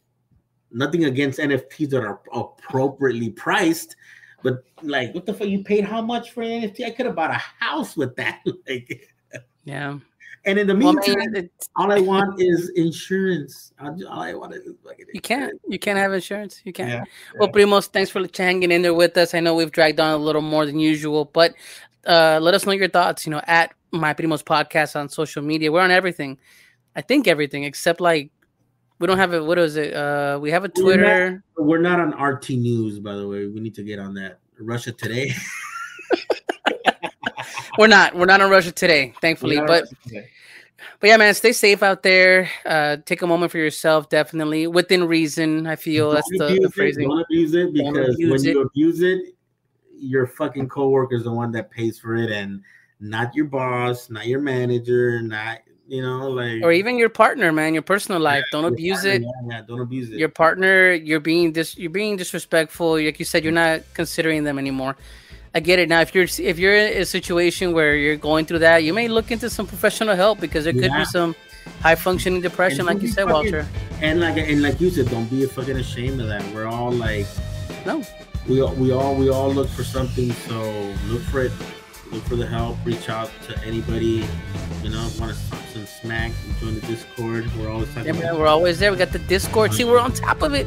nothing against NFTs that are appropriately priced, but like, what the fuck? You paid how much for an NFT? I could have bought a house with that. like, yeah. And in the meantime, well, I mean, all I want is insurance. All I want is like you can't. You can't have insurance. You can't. Yeah, yeah. Well, Primos, thanks for hanging in there with us. I know we've dragged on a little more than usual, but uh, let us know your thoughts. You know, at my Primos podcast on social media. We're on everything. I think everything except like we don't have a what is it? Uh, we have a Twitter. We're not, we're not on RT News, by the way. We need to get on that. Russia Today. we're not. We're not on Russia Today, thankfully. But but yeah, man, stay safe out there. Uh, take a moment for yourself, definitely within reason. I feel don't that's the, the phrasing. Don't abuse it because abuse when it. you abuse it, your fucking coworker is the one that pays for it, and not your boss, not your manager, not you know, like or even your partner, man, your personal life. Yeah, don't abuse partner, it. Yeah, yeah, don't abuse it. Your partner, you're being dis, you're being disrespectful. Like you said, you're not considering them anymore. I get it now. If you're if you're in a situation where you're going through that, you may look into some professional help because there could yeah. be some high functioning depression, like you said, fucking, Walter. And like and like you said, don't be a fucking ashamed of that. We're all like, no, we we all we all look for something. So look for it. Look for the help. Reach out to anybody. You know, want to and smack. Join the Discord. We're always. Yeah, man, we're always there. We got the Discord. See, we're on top of it.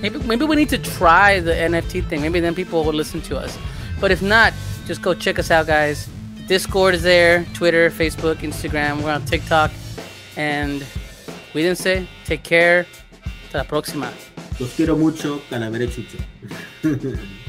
Maybe maybe we need to try the NFT thing. Maybe then people will listen to us. But if not, just go check us out, guys. Discord is there. Twitter, Facebook, Instagram. We're on TikTok. And we didn't say take care. Hasta la próxima. Los quiero mucho, Calavera Chucho.